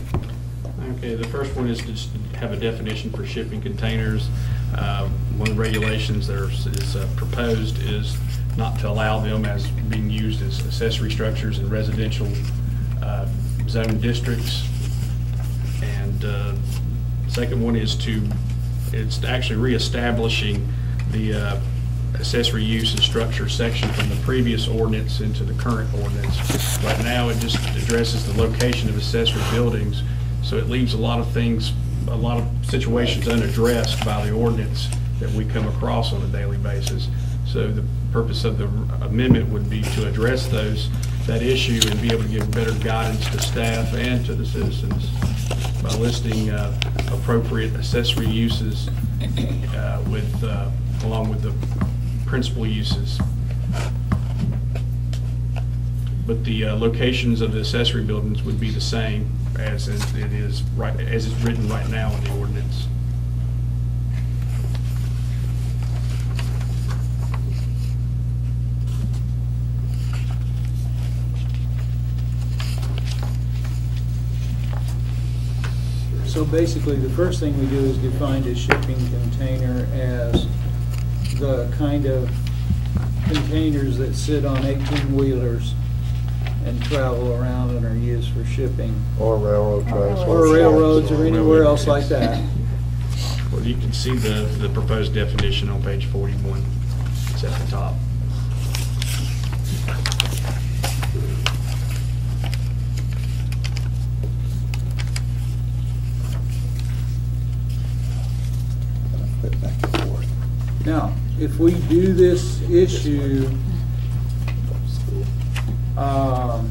Okay, the first one is to have a definition for shipping containers. Uh, One of the regulations that is uh, proposed is not to allow them as being used as accessory structures in residential uh, zone districts. And uh, second one is to, it's actually reestablishing the uh, accessory use and structure section from the previous ordinance into the current ordinance. Right now, it just addresses the location of accessory buildings, so it leaves a lot of things, a lot of situations unaddressed by the ordinance that we come across on a daily basis. So the purpose of the amendment would be to address those, that issue and be able to give better guidance to staff and to the citizens by listing uh, appropriate accessory uses uh, with, uh, along with the principal uses. But the uh, locations of the accessory buildings would be the same as it is, right as it's written right now in the ordinance. So basically, the first thing we do is define a shipping container as the kind of containers that sit on eighteen-wheelers and travel around and are used for shipping, Or railroad tracks. or railroads or anywhere else like that. Well, you can see the, the proposed definition on page 41. It's at the top. Flip back and forth. Now, if we do this issue, um,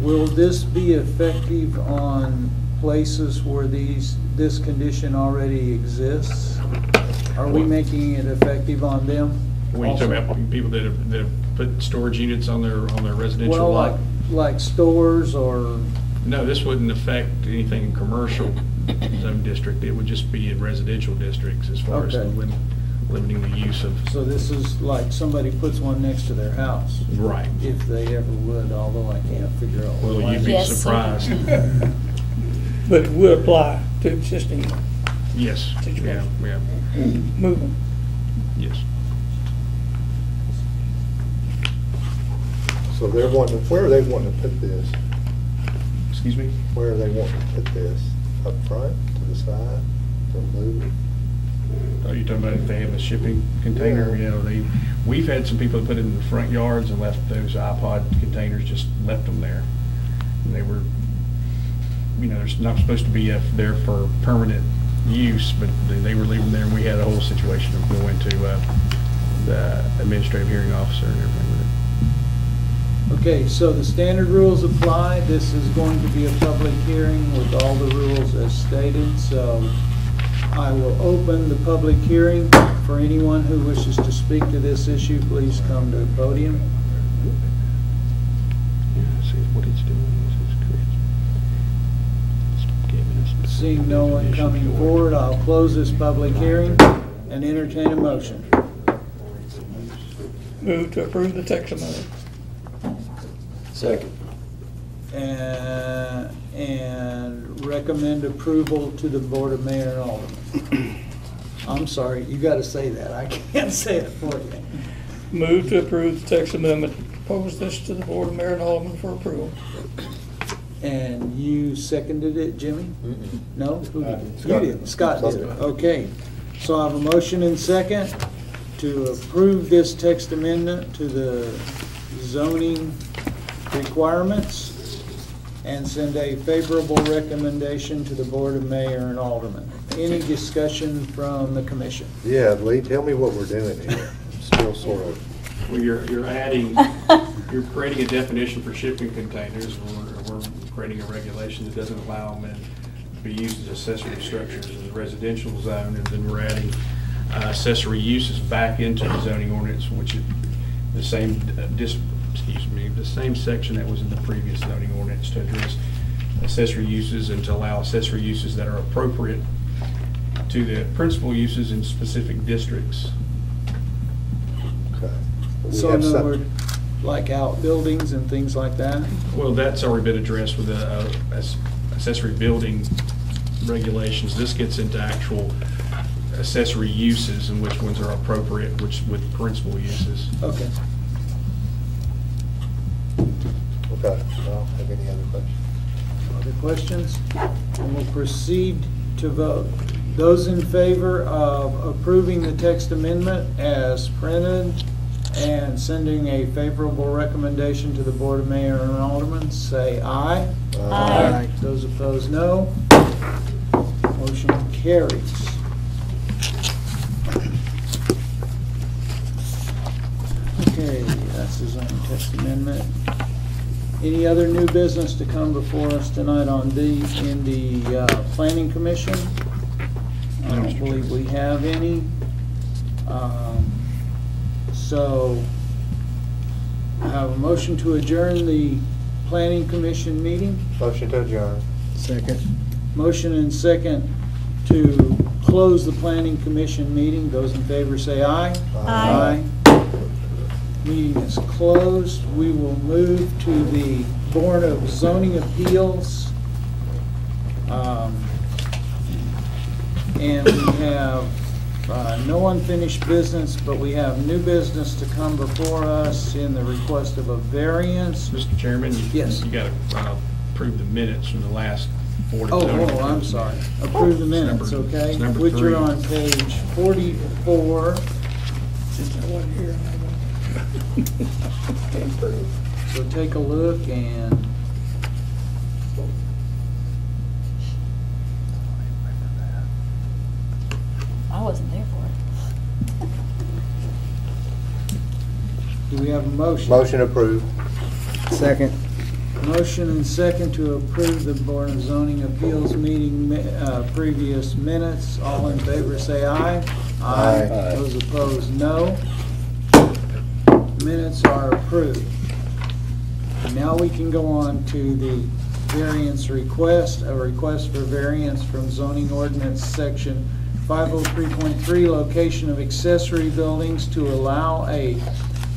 will this be effective on places where these, this condition already exists? Are we making it effective on them? When you talk also? about people that have, that have put storage units on their, on their residential Well, lot? like, like stores or, No, this wouldn't affect anything in commercial zone district. It would just be in residential districts as far as Okay. lim- limiting the use of. so this is like somebody puts one next to their house, Right. if they ever would, although I can't figure out. Well, why. you'd be Yes, surprised. But it would apply to existing Yes, yeah, yeah, movement. yes. So they're wanting, where are they wanting to put this? Excuse me? Where are they wanting to put this? Up front, to the side, to move it? Are you talking about if they have a shipping container, you know, they, we've had some people that put it in the front yards and left those iPod containers, just left them there. And they were, you know, there's not supposed to be a- there for permanent use, but they- they were leaving there and we had a whole situation of going to, uh, the administrative hearing officer and everything with it. Okay, so the standard rules apply. This is going to be a public hearing with all the rules as stated, so I will open the public hearing. For anyone who wishes to speak to this issue, please come to the podium. Yeah, see, what it's doing is it's it's. Seeing no one coming forward, I'll close this public hearing and entertain a motion. Move to approve the text amendment. Second. And, and recommend approval to the Board of Mayor and Aldermen. I'm sorry, you gotta say that. I can't say it for you. Move to approve the text amendment. Propose this to the Board of Mayor and Alderman for approval. And you seconded it, Jimmy? No? Who uh, did? You Scott did, did. Scott did, Scott okay. So I have a motion and second to approve this text amendment to the zoning requirements and send a favorable recommendation to the Board of Mayor and Aldermen. Any discussion from the commission? Yeah, Lee, tell me what we're doing here. I'm Still sort of, Well, you're, you're adding, You're creating a definition for shipping containers, we're, we're creating a regulation that doesn't allow them to be used as accessory structures in the residential zone, and then we're adding uh, accessory uses back into the zoning ordinance, which is the same, uh, dis, excuse me, the same section that was in the previous zoning ordinance to address accessory uses and to allow accessory uses that are appropriate to the principal uses in specific districts. Okay. We So in other some- words, like outbuildings and things like that? Well, that's already been addressed with the uh, as- accessory building regulations. This gets into actual accessory uses and which ones are appropriate, which with principal uses. Okay. Okay, I don't have any other questions. Other questions? And we'll proceed to vote. Those in favor of approving the text amendment as printed and sending a favorable recommendation to the Board of Mayor and Aldermen, say aye. Aye. Those opposed, no. Motion carries. Okay, that's the zoning text amendment. Any other new business to come before us tonight on the, in the uh, planning commission? I don't believe we have any. Um, So, I have a motion to adjourn the planning commission meeting. Motion to adjourn. Second. Motion and second to close the planning commission meeting. Those in favor say aye. Aye. Meeting is closed. We will move to the Board of Zoning Appeals. Um, And we have uh, no unfinished business, but we have new business to come before us in the request of a variance. Mr. Chairman? you- Yes. You got to approve the minutes from the last Board of Oh, Zoning. oh, I'm sorry. Approve the minutes, number- okay? it's number Which three. are on page 44. Since I wasn't here, I can't prove. So take a look and. I wasn't there for it. Do we have a motion? Motion approved. Second. Motion and second to approve the Board of Zoning Appeals meeting mi- uh, previous minutes. All in favor, say aye. Aye. Those opposed, no. Minutes are approved. Now we can go on to the variance request, a request for variance from zoning ordinance section 503.3, location of accessory buildings to allow a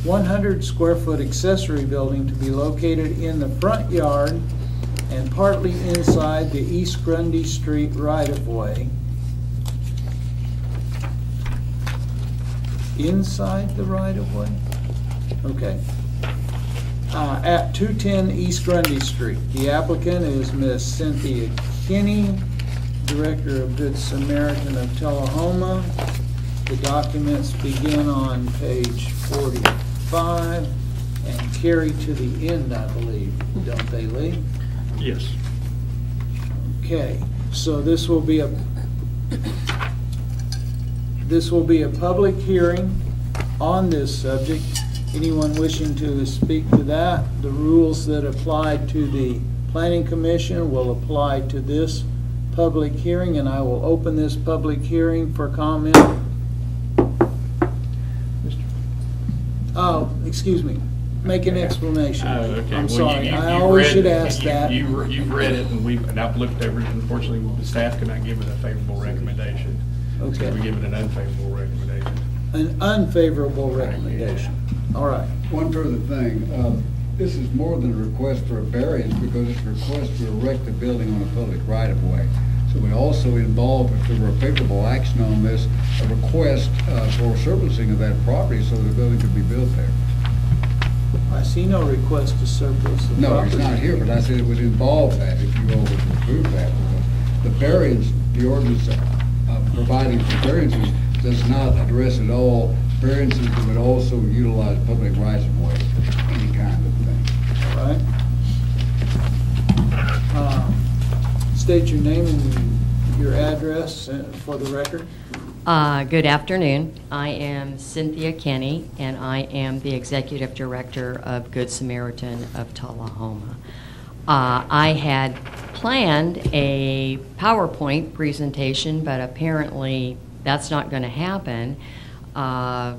100 square foot accessory building to be located in the front yard and partly inside the East Grundy Street right-of-way. Inside the right-of-way? Okay. Uh, At 210 East Grundy Street. The applicant is Miss Cynthia Kinney, Director of Good Samaritan of Tullahoma. The documents begin on page 45 and carry to the end, I believe, don't they, Lee? Yes. Okay, so this will be a, this will be a public hearing on this subject. Anyone wishing to speak to that, the rules that apply to the planning commission will apply to this public hearing, and I will open this public hearing for comment. Mr. Oh, excuse me, make an explanation. Oh, okay. I'm Well, sorry, you- you- I always read- should ask you- that. you- You've read it, and we've, and I've looked over it, unfortunately, the staff cannot give it a favorable recommendation. Okay. So we give it an unfavorable recommendation. An unfavorable recommendation. All right. One further thing, uh, this is more than a request for a variance because it's a request to erect a building on a public right-of-way. We also involve, if there were a favorable action on this, a request uh, for surplusing of that property so the building could be built there. I see no request to surplus the No, property. it's not here, but I said it would involve that if you all would approve that. because The variance, the ordinance uh, providing for variances does not address at all variances that would also utilize public rights of way, any kind of thing. All right. State your name and your address uh, for the record. Uh, Good afternoon. I am Cynthia Kenny, and I am the Executive Director of Good Samaritan of Tullahoma. Uh, I had planned a PowerPoint presentation, but apparently that's not going to happen. Uh,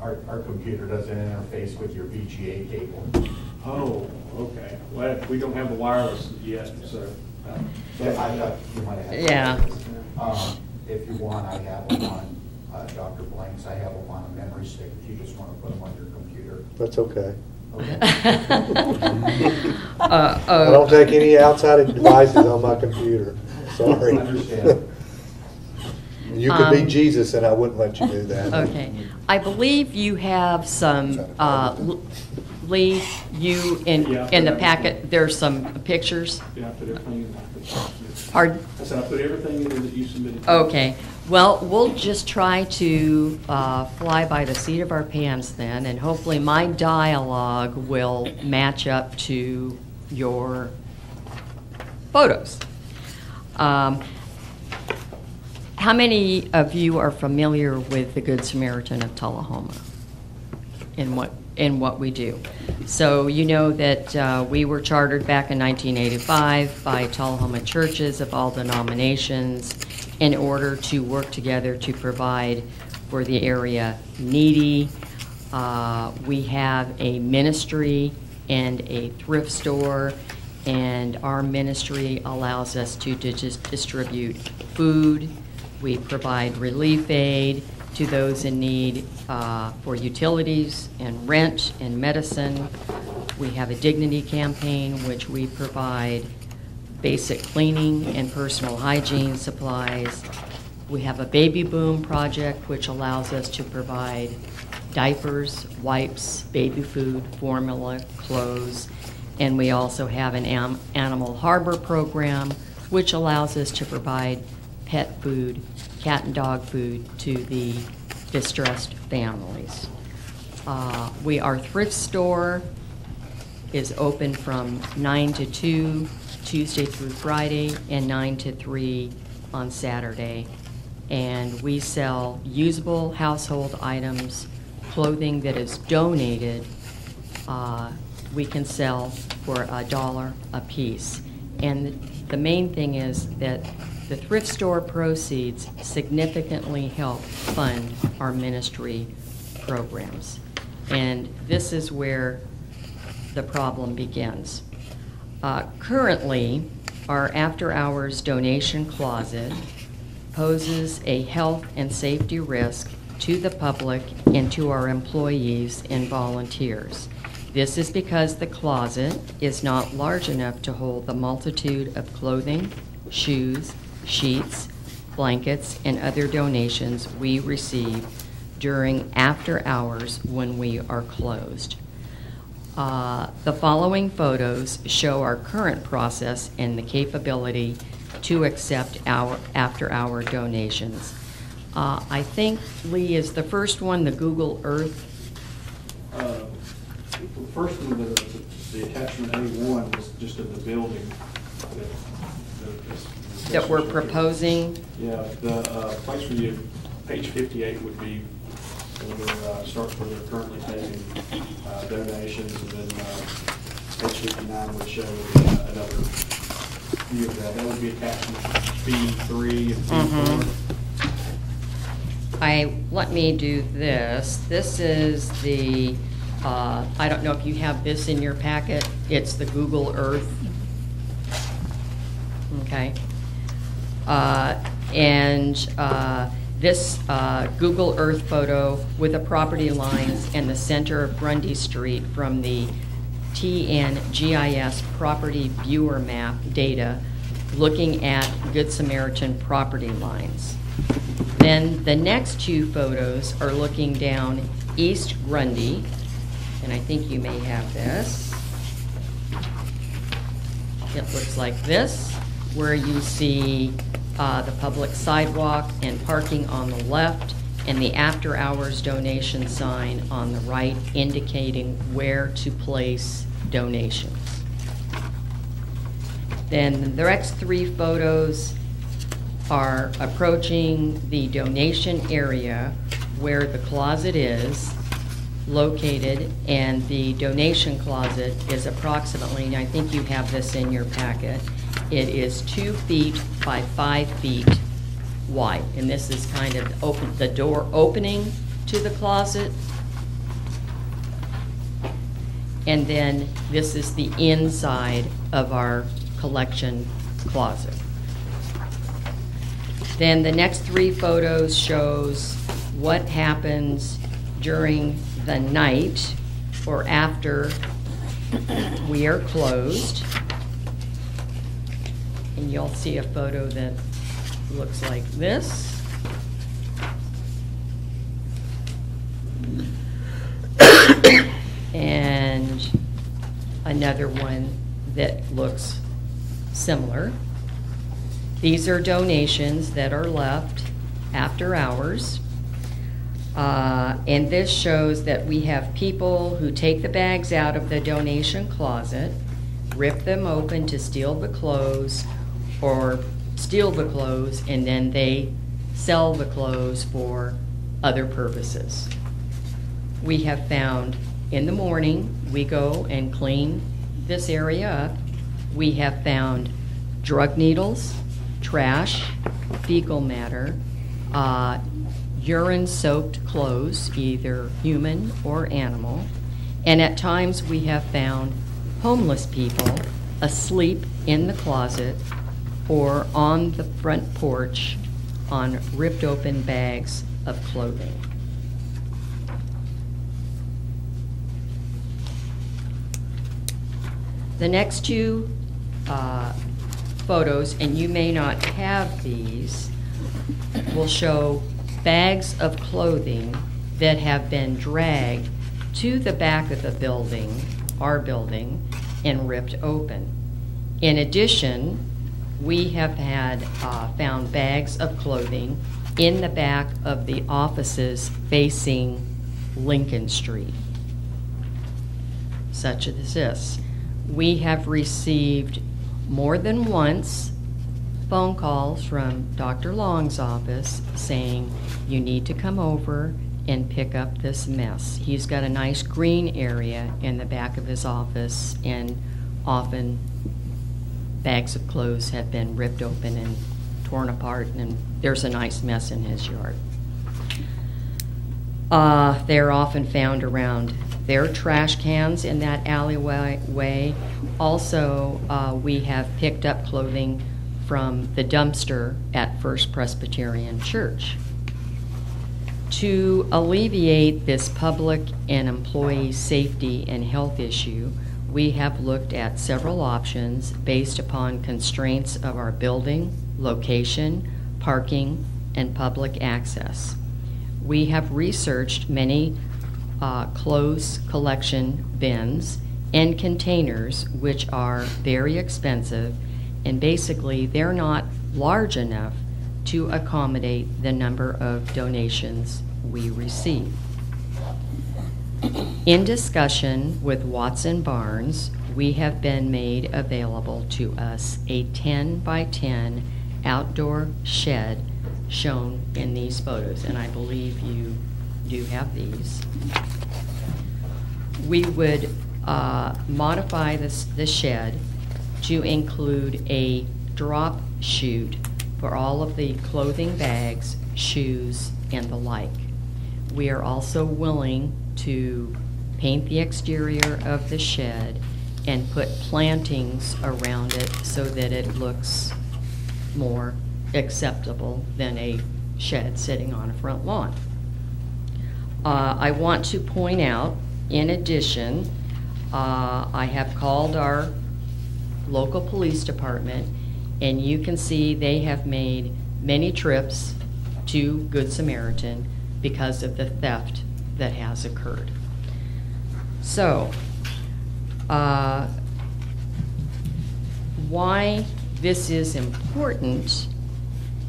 Our, our computer doesn't interface with your VGA cable. Oh, okay. Well, we don't have the wireless yet, so. uh, Yeah, I thought you might have. Yeah. Um, If you want, I have them on, uh, Dr. Blank's, I have them on a memory stick, if you just want to put them on your computer. That's okay. Uh, I oh. don't take any outside devices on my computer, sorry. Understand. You could be Um, Jesus and I wouldn't let you do that. Okay. I believe you have some, uh, L- Lee, you, in, Yeah. in the packet, there's some pictures. Yeah, I put everything in. Pardon? I said I put everything in there that you submitted. Okay, well, we'll just try to uh, fly by the seat of our pants then, and hopefully my dialogue will match up to your photos. Um, How many of you are familiar with the Good Samaritan of Tullahoma? In what, in what we do? So you know that uh, we were chartered back in 1985 by Tullahoma churches of all denominations in order to work together to provide for the area needy. Uh, We have a ministry and a thrift store, and our ministry allows us to di- just distribute food. We provide relief aid to those in need uh, for utilities and rent and medicine. We have a dignity campaign, which we provide basic cleaning and personal hygiene supplies. We have a baby boom project, which allows us to provide diapers, wipes, baby food, formula, clothes. And we also have an animal harbor program, which allows us to provide pet food, cat and dog food to the distressed families. Uh, We, our thrift store is open from 9 to 2, Tuesday through Friday, and 9 to 3 on Saturday. And we sell usable household items, clothing that is donated, uh, we can sell for a dollar a piece. And the main thing is that the thrift store proceeds significantly help fund our ministry programs. And this is where the problem begins. Uh, Currently, our after-hours donation closet poses a health and safety risk to the public and to our employees and volunteers. This is because the closet is not large enough to hold the multitude of clothing, shoes, sheets, blankets, and other donations we receive during after hours when we are closed. Uh, The following photos show our current process and the capability to accept our after-hour donations. Uh, I think, Lee, is the first one the Google Earth? Uh, The first one, the, the attachment A1 was just in the building. That- that this- That we're proposing? Yeah, the uh, place for you, page 58 would be, where uh, starts where they're currently taking uh, donations, and then uh, page 59 would show uh, another view of that. That would be attachment B3 and Mhm. B4. I, let me do this. This is the, uh, I don't know if you have this in your packet. It's the Google Earth. Okay. Uh, And uh, this uh, Google Earth photo with the property lines and the center of Grundy Street from the TNGIS Property Viewer Map data, looking at Good Samaritan property lines. Then the next two photos are looking down East Grundy, and I think you may have this. It looks like this, where you see uh, the public sidewalk and parking on the left, and the after-hours donation sign on the right indicating where to place donations. Then the next three photos are approaching the donation area where the closet is located, and the donation closet is approximately, and I think you have this in your packet, it is two feet by five feet wide. And this is kind of open, the door opening to the closet. And then this is the inside of our collection closet. Then the next three photos shows what happens during the night or after we are closed. And you'll see a photo that looks like this. And another one that looks similar. These are donations that are left after hours. Uh, And this shows that we have people who take the bags out of the donation closet, rip them open to steal the clothes, or steal the clothes, and then they sell the clothes for other purposes. We have found, in the morning, we go and clean this area up. We have found drug needles, trash, fecal matter, uh, urine-soaked clothes, either human or animal. And at times, we have found homeless people asleep in the closet or on the front porch on ripped open bags of clothing. The next two uh, photos, and you may not have these, will show bags of clothing that have been dragged to the back of the building, our building, and ripped open. In addition, we have had, uh, found bags of clothing in the back of the offices facing Lincoln Street, such as this. We have received more than once phone calls from Dr. Long's office saying, you need to come over and pick up this mess. He's got a nice green area in the back of his office, and often bags of clothes have been ripped open and torn apart, and there's a nice mess in his yard. Uh, they're often found around their trash cans in that alleyway. way. Also, uh, we have picked up clothing from the dumpster at First Presbyterian Church. To alleviate this public and employee safety and health issue, we have looked at several options based upon constraints of our building, location, parking, and public access. We have researched many uh, clothes collection bins and containers, which are very expensive, and basically they're not large enough to accommodate the number of donations we receive. In discussion with Watson Barnes, we have been made available to us a 10 by 10 outdoor shed shown in these photos, and I believe you do have these. We would uh, modify this, the shed to include a drop chute for all of the clothing bags, shoes, and the like. We are also willing to paint the exterior of the shed and put plantings around it so that it looks more acceptable than a shed sitting on a front lawn. Uh, I want to point out, in addition, uh, I have called our local police department, and you can see they have made many trips to Good Samaritan because of the theft that has occurred. So, uh, why this is important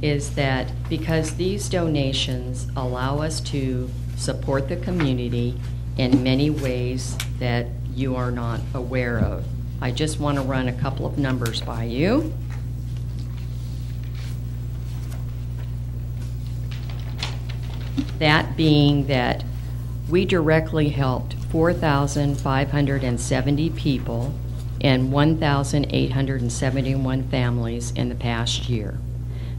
is that because these donations allow us to support the community in many ways that you are not aware of. I just want to run a couple of numbers by you. That being that we directly helped 4,570 people and 1,871 families in the past year.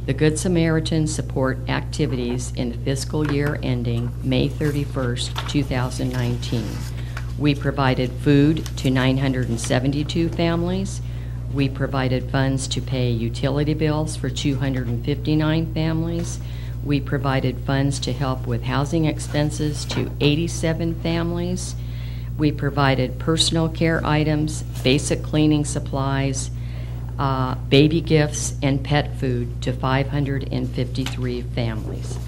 The Good Samaritan support activities in the fiscal year ending May 31st, 2019. We provided food to 972 families. We provided funds to pay utility bills for 259 families. We provided funds to help with housing expenses to 87 families. We provided personal care items, basic cleaning supplies, uh, baby gifts, and pet food to 553 families.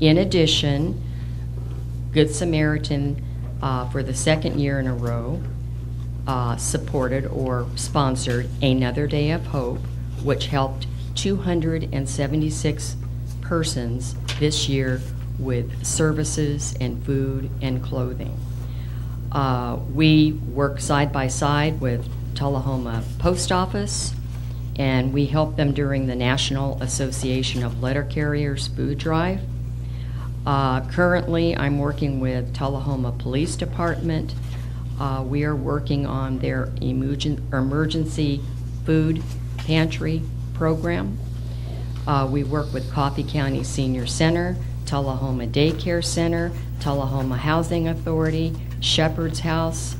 In addition, Good Samaritan, uh, for the second year in a row, uh, supported or sponsored Another Day of Hope, which helped 276 persons this year with services and food and clothing. Uh, We work side by side with Tullahoma Post Office, and we help them during the National Association of Letter Carriers Food Drive. Uh, Currently, I'm working with Tullahoma Police Department. Uh, We are working on their emergen- emergency food pantry program. Uh, We work with Coffee County Senior Center, Tullahoma Daycare Center, Tullahoma Housing Authority, Shepherd's House.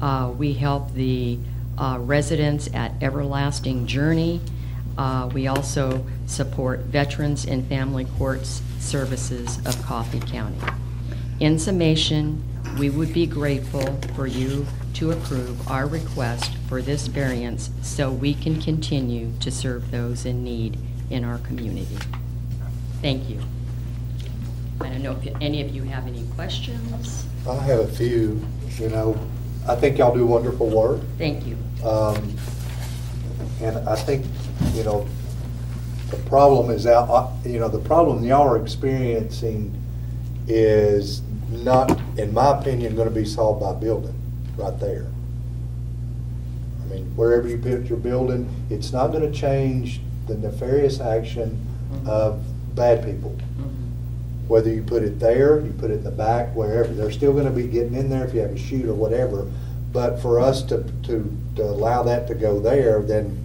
Uh, We help the uh, residents at Everlasting Journey. Uh, We also support Veterans and Family Courts Services of Coffee County. In summation, we would be grateful for you to approve our request for this variance so we can continue to serve those in need in our community. Thank you. I don't know if any of you have any questions? I have a few, you know, I think y'all do wonderful work. Thank you. Um, And I think, you know, the problem is out, uh, you know, the problem y'all are experiencing is not, in my opinion, gonna be solved by building right there. I mean, wherever you put your building, it's not gonna change the nefarious action mm-hmm. of bad people. Mm-hmm. Whether you put it there, you put it in the back, wherever, they're still gonna be getting in there if you have a chute or whatever. But for us to, to, to allow that to go there, then,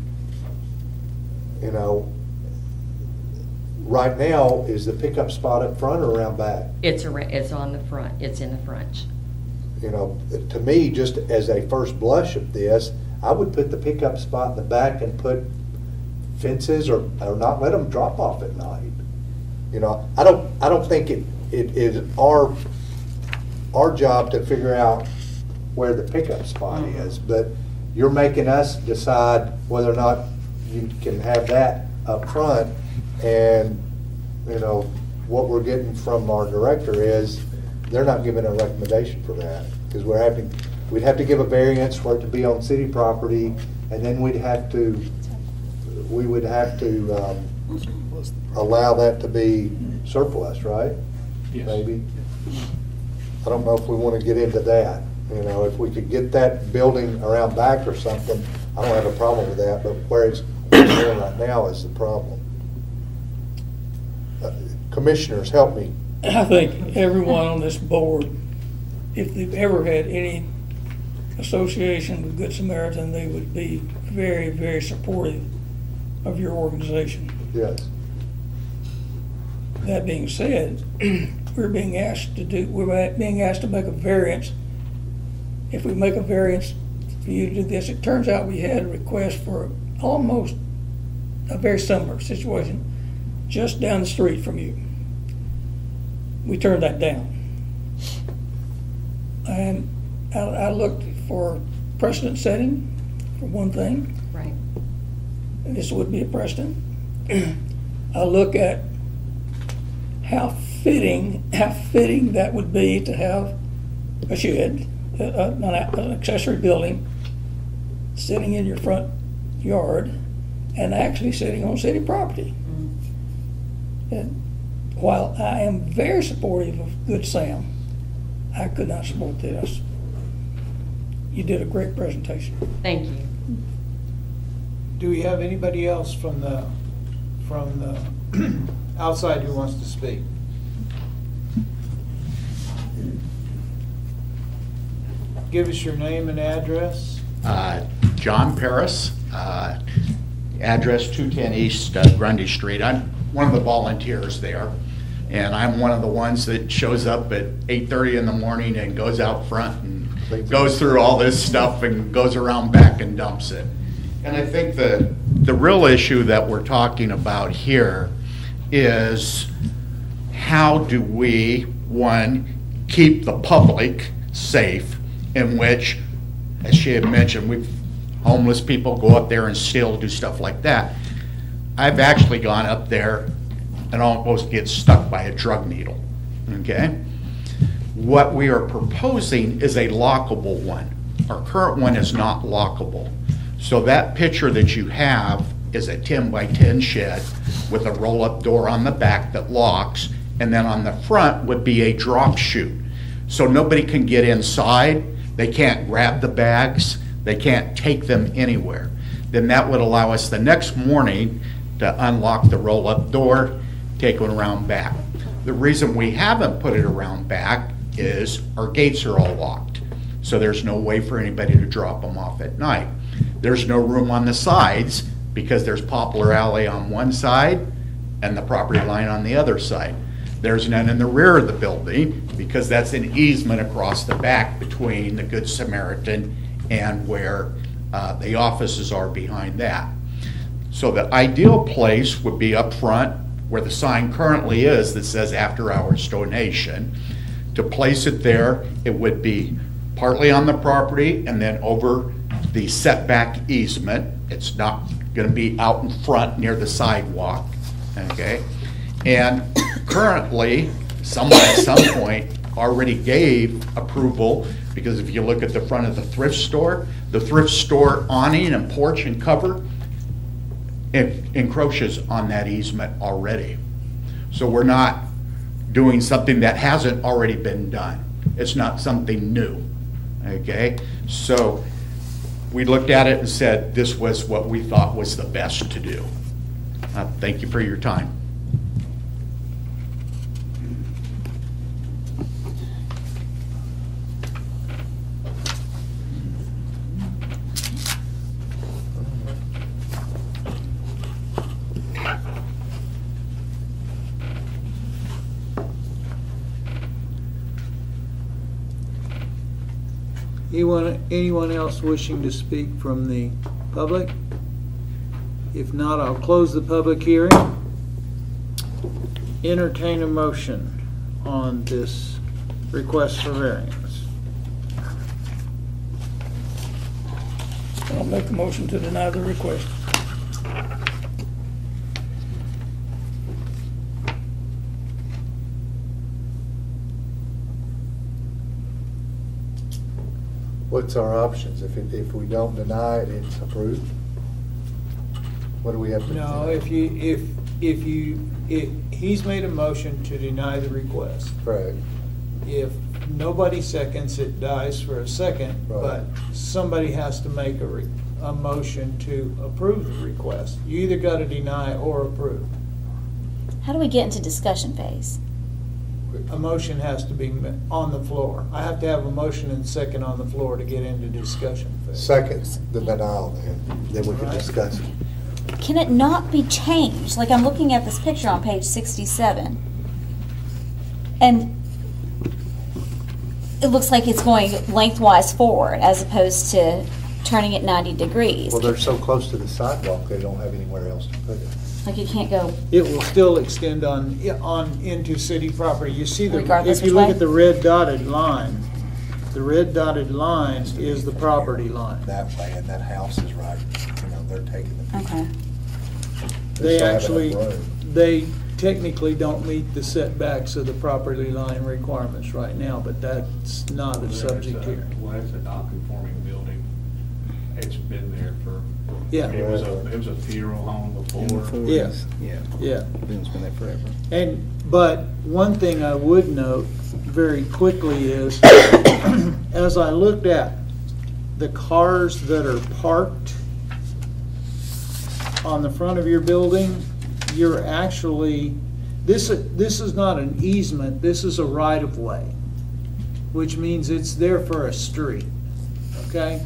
you know, right now, is the pickup spot up front or around back? It's, ar- it's on the front, it's in the front. You know, to me, just as a first blush of this, I would put the pickup spot in the back and put fences or, or not let them drop off at night. You know, I don't, I don't think it, it is our, our job to figure out where the pickup spot mm-hmm. is, but you're making us decide whether or not you can have that up front. And, you know, what we're getting from our director is, they're not giving a recommendation for that, because we're having, we'd have to give a variance for it to be on city property, and then we'd have to, we would have to, um, allow that to be surplus, right? Yes. Maybe. I don't know if we want to get into that. You know, if we could get that building around back or something, I don't have a problem with that, but where it's going right now is the problem. Uh, Commissioners, help me. I think everyone on this board, if they've ever had any association with Good Samaritan, they would be very, very supportive of your organization. Yes. That being said, we're being asked to do, we're being asked to make a variance. If we make a variance for you to do this, it turns out we had a request for almost a very similar situation just down the street from you. We turned that down. And I, I looked for precedent setting, for one thing. This would be a precedent. I look at how fitting, how fitting that would be to have a shed, a- a- an a- an accessory building sitting in your front yard and actually sitting on city property. Mm-hmm. And while I am very supportive of Good Sam, I could not support this. You did a great presentation. Thank you do we have anybody else from the, from the outside who wants to speak? Give us your name and address. Uh, John Paris, uh, address 210 East uh, Grundy Street. I'm one of the volunteers there, and I'm one of the ones that shows up at 8:30 in the morning and goes out front and goes through all this stuff and goes around back and dumps it. And I think the, the real issue that we're talking about here is how do we, one, keep the public safe, in which, as she had mentioned, we've, homeless people go up there and steal, do stuff like that. I've actually gone up there and almost get stuck by a drug needle, okay? What we are proposing is a lockable one. Our current one is not lockable. So that picture that you have is a 10 by 10 shed with a roll-up door on the back that locks, and then on the front would be a drop chute. So nobody can get inside, they can't grab the bags, they can't take them anywhere. Then that would allow us the next morning to unlock the roll-up door, take one around back. The reason we haven't put it around back is our gates are all locked. So there's no way for anybody to drop them off at night. There's no room on the sides because there's Poplar Alley on one side and the property line on the other side. There's none in the rear of the building because that's an easement across the back between the Good Samaritan and where uh, the offices are behind that. So the ideal place would be up front where the sign currently is that says after hours donation. To place it there, it would be partly on the property and then over the setback easement. It's not gonna be out in front near the sidewalk, okay? And currently, someone at some point already gave approval, because if you look at the front of the thrift store, the thrift store awning and porch and cover, encroaches on that easement already. So we're not doing something that hasn't already been done. It's not something new, okay? So we looked at it and said this was what we thought was the best to do. Uh, Thank you for your time. Anyone, anyone else wishing to speak from the public? If not, I'll close the public hearing. Entertain a motion on this request for variance. I'll make a motion to deny the request. What's our options? If, it- if we don't deny it, it's approved? What do we have to do? No, if you, if, if you, if, he's made a motion to deny the request. Correct. If nobody seconds, it dies for a second, Right. but somebody has to make a, re- a motion to approve the request. You either gotta deny or approve. How do we get into discussion phase? A motion has to be on the floor. I have to have a motion and second on the floor to get into discussion phase. Second, the denial then, then we can discuss it. Can it not be changed? Like I'm looking at this picture on page sixty-seven. And it looks like it's going lengthwise forward as opposed to turning it ninety degrees. Well, they're so close to the sidewalk, they don't have anywhere else to put it. Like you can't go, It will still extend on, on into city property. You see the, Regardless if you which look way? at the red dotted line, the red dotted line is the property line. That way, and that house is right, you know, they're taking the. okay. They still have enough actually, room. they technically don't meet the setbacks of the property line requirements right now, but that's not a subject here. Well, it's a non-conforming building. It's been there for, Yeah. it was a, it was a funeral home before. Yeah. Yeah, Yeah. Ben's been there forever. And, but one thing I would note very quickly is, as I looked at the cars that are parked on the front of your building, you're actually, this, this is not an easement, this is a right-of-way, which means it's there for a street. okay?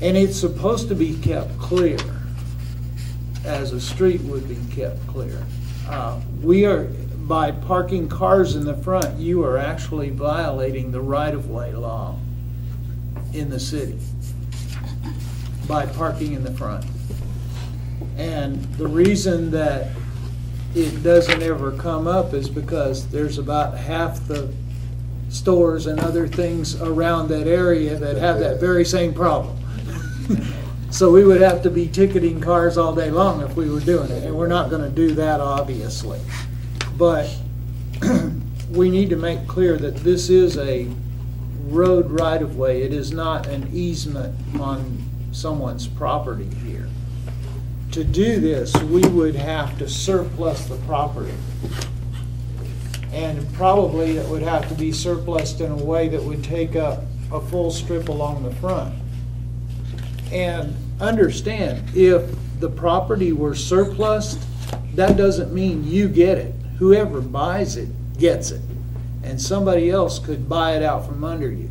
And it's supposed to be kept clear, as a street would be kept clear. Uh, We are, by parking cars in the front, you are actually violating the right-of-way law in the city by parking in the front. And the reason that it doesn't ever come up is because there's about half the stores and other things around that area that have that very same problem. So we would have to be ticketing cars all day long if we were doing it, and we're not gonna do that, obviously. But we need to make clear that this is a road right-of-way. It is not an easement on someone's property here. To do this, we would have to surplus the property. And probably it would have to be surplused in a way that would take up a full strip along the front. And understand, if the property were surplus, that doesn't mean you get it. Whoever buys it gets it. And somebody else could buy it out from under you.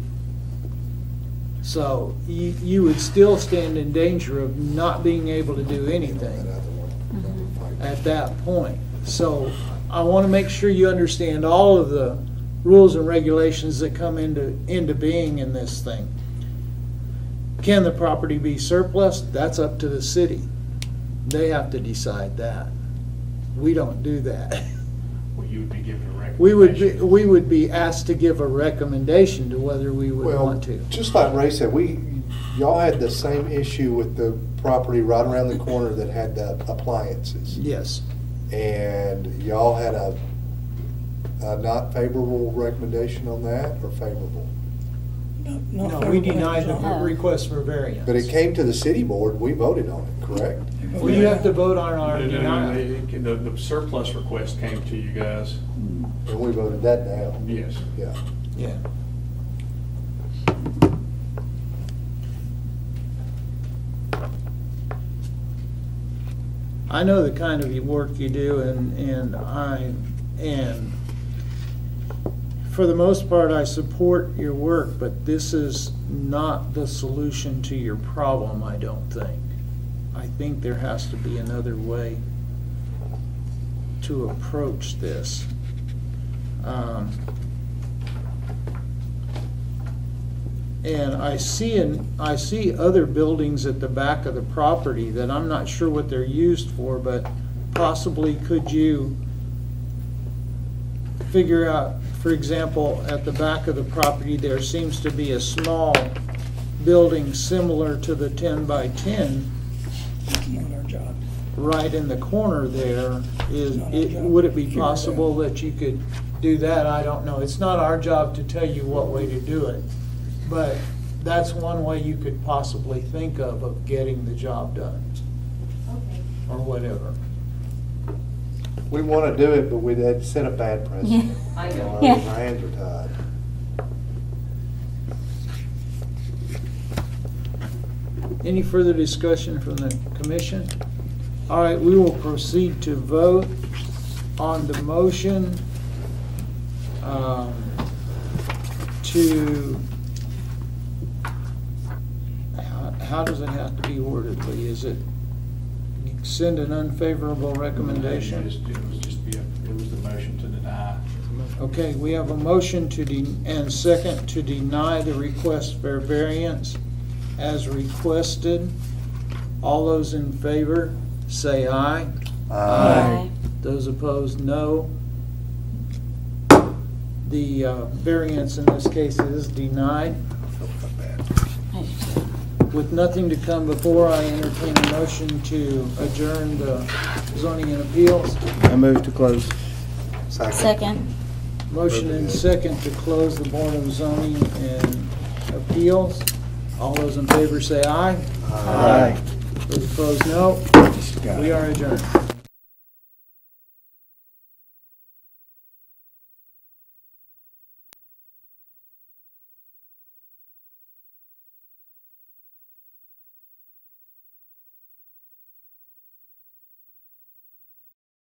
So you, you would still stand in danger of not being able to do anything at that point. So I want to make sure you understand all of the rules and regulations that come into, into being in this thing. Can the property be surplus? That's up to the city. They have to decide that. We don't do that. Well, you would be given a recommendation. We would be, we would be asked to give a recommendation to whether we would Well, want to. just like Ray said, we, y'all had the same issue with the property right around the corner that had the appliances. Yes. And y'all had a, a not favorable recommendation on that, or favorable? No, No, we denied the request for variance. But it came to the city board, we voted on it, correct? Well, you have to vote on our No, no, no, denial. it- The the surplus request came to you guys, hmm. And we voted that down, yes. yeah. Yeah. I know the kind of work you do and, and I, and for the most part, I support your work, but this is not the solution to your problem, I don't think. I think there has to be another way to approach this. Um, And I see, in I see other buildings at the back of the property that I'm not sure what they're used for, but possibly could you figure out, for example, at the back of the property, there seems to be a small building similar to the ten by ten Not our job. right in the corner there, is, it, would it be Figure it out. possible that you could do that? I don't know. It's not our job to tell you what way to do it. But that's one way you could possibly think of, of getting the job done, or whatever. We want to do it, but we'd had set a bad precedent. Yeah. I know. Our Yeah. our hands are tied. Any further discussion from the commission? All right, we will proceed to vote on the motion um, to, how- how does it have to be worded, Lee? Is it send an unfavorable recommendation? It was just- it was just, be a- it was the motion to deny. Okay, we have a motion to, de- and second, to deny the request for variance as requested. All those in favor, say aye. Aye. Those opposed, no. The uh, variance in this case is denied. With nothing to come before, I entertain a motion to adjourn the zoning and appeals. I move to close. Second. Motion and second to close the Board of Zoning and Appeals. All those in favor say aye. Aye. Those opposed, no. We are adjourned.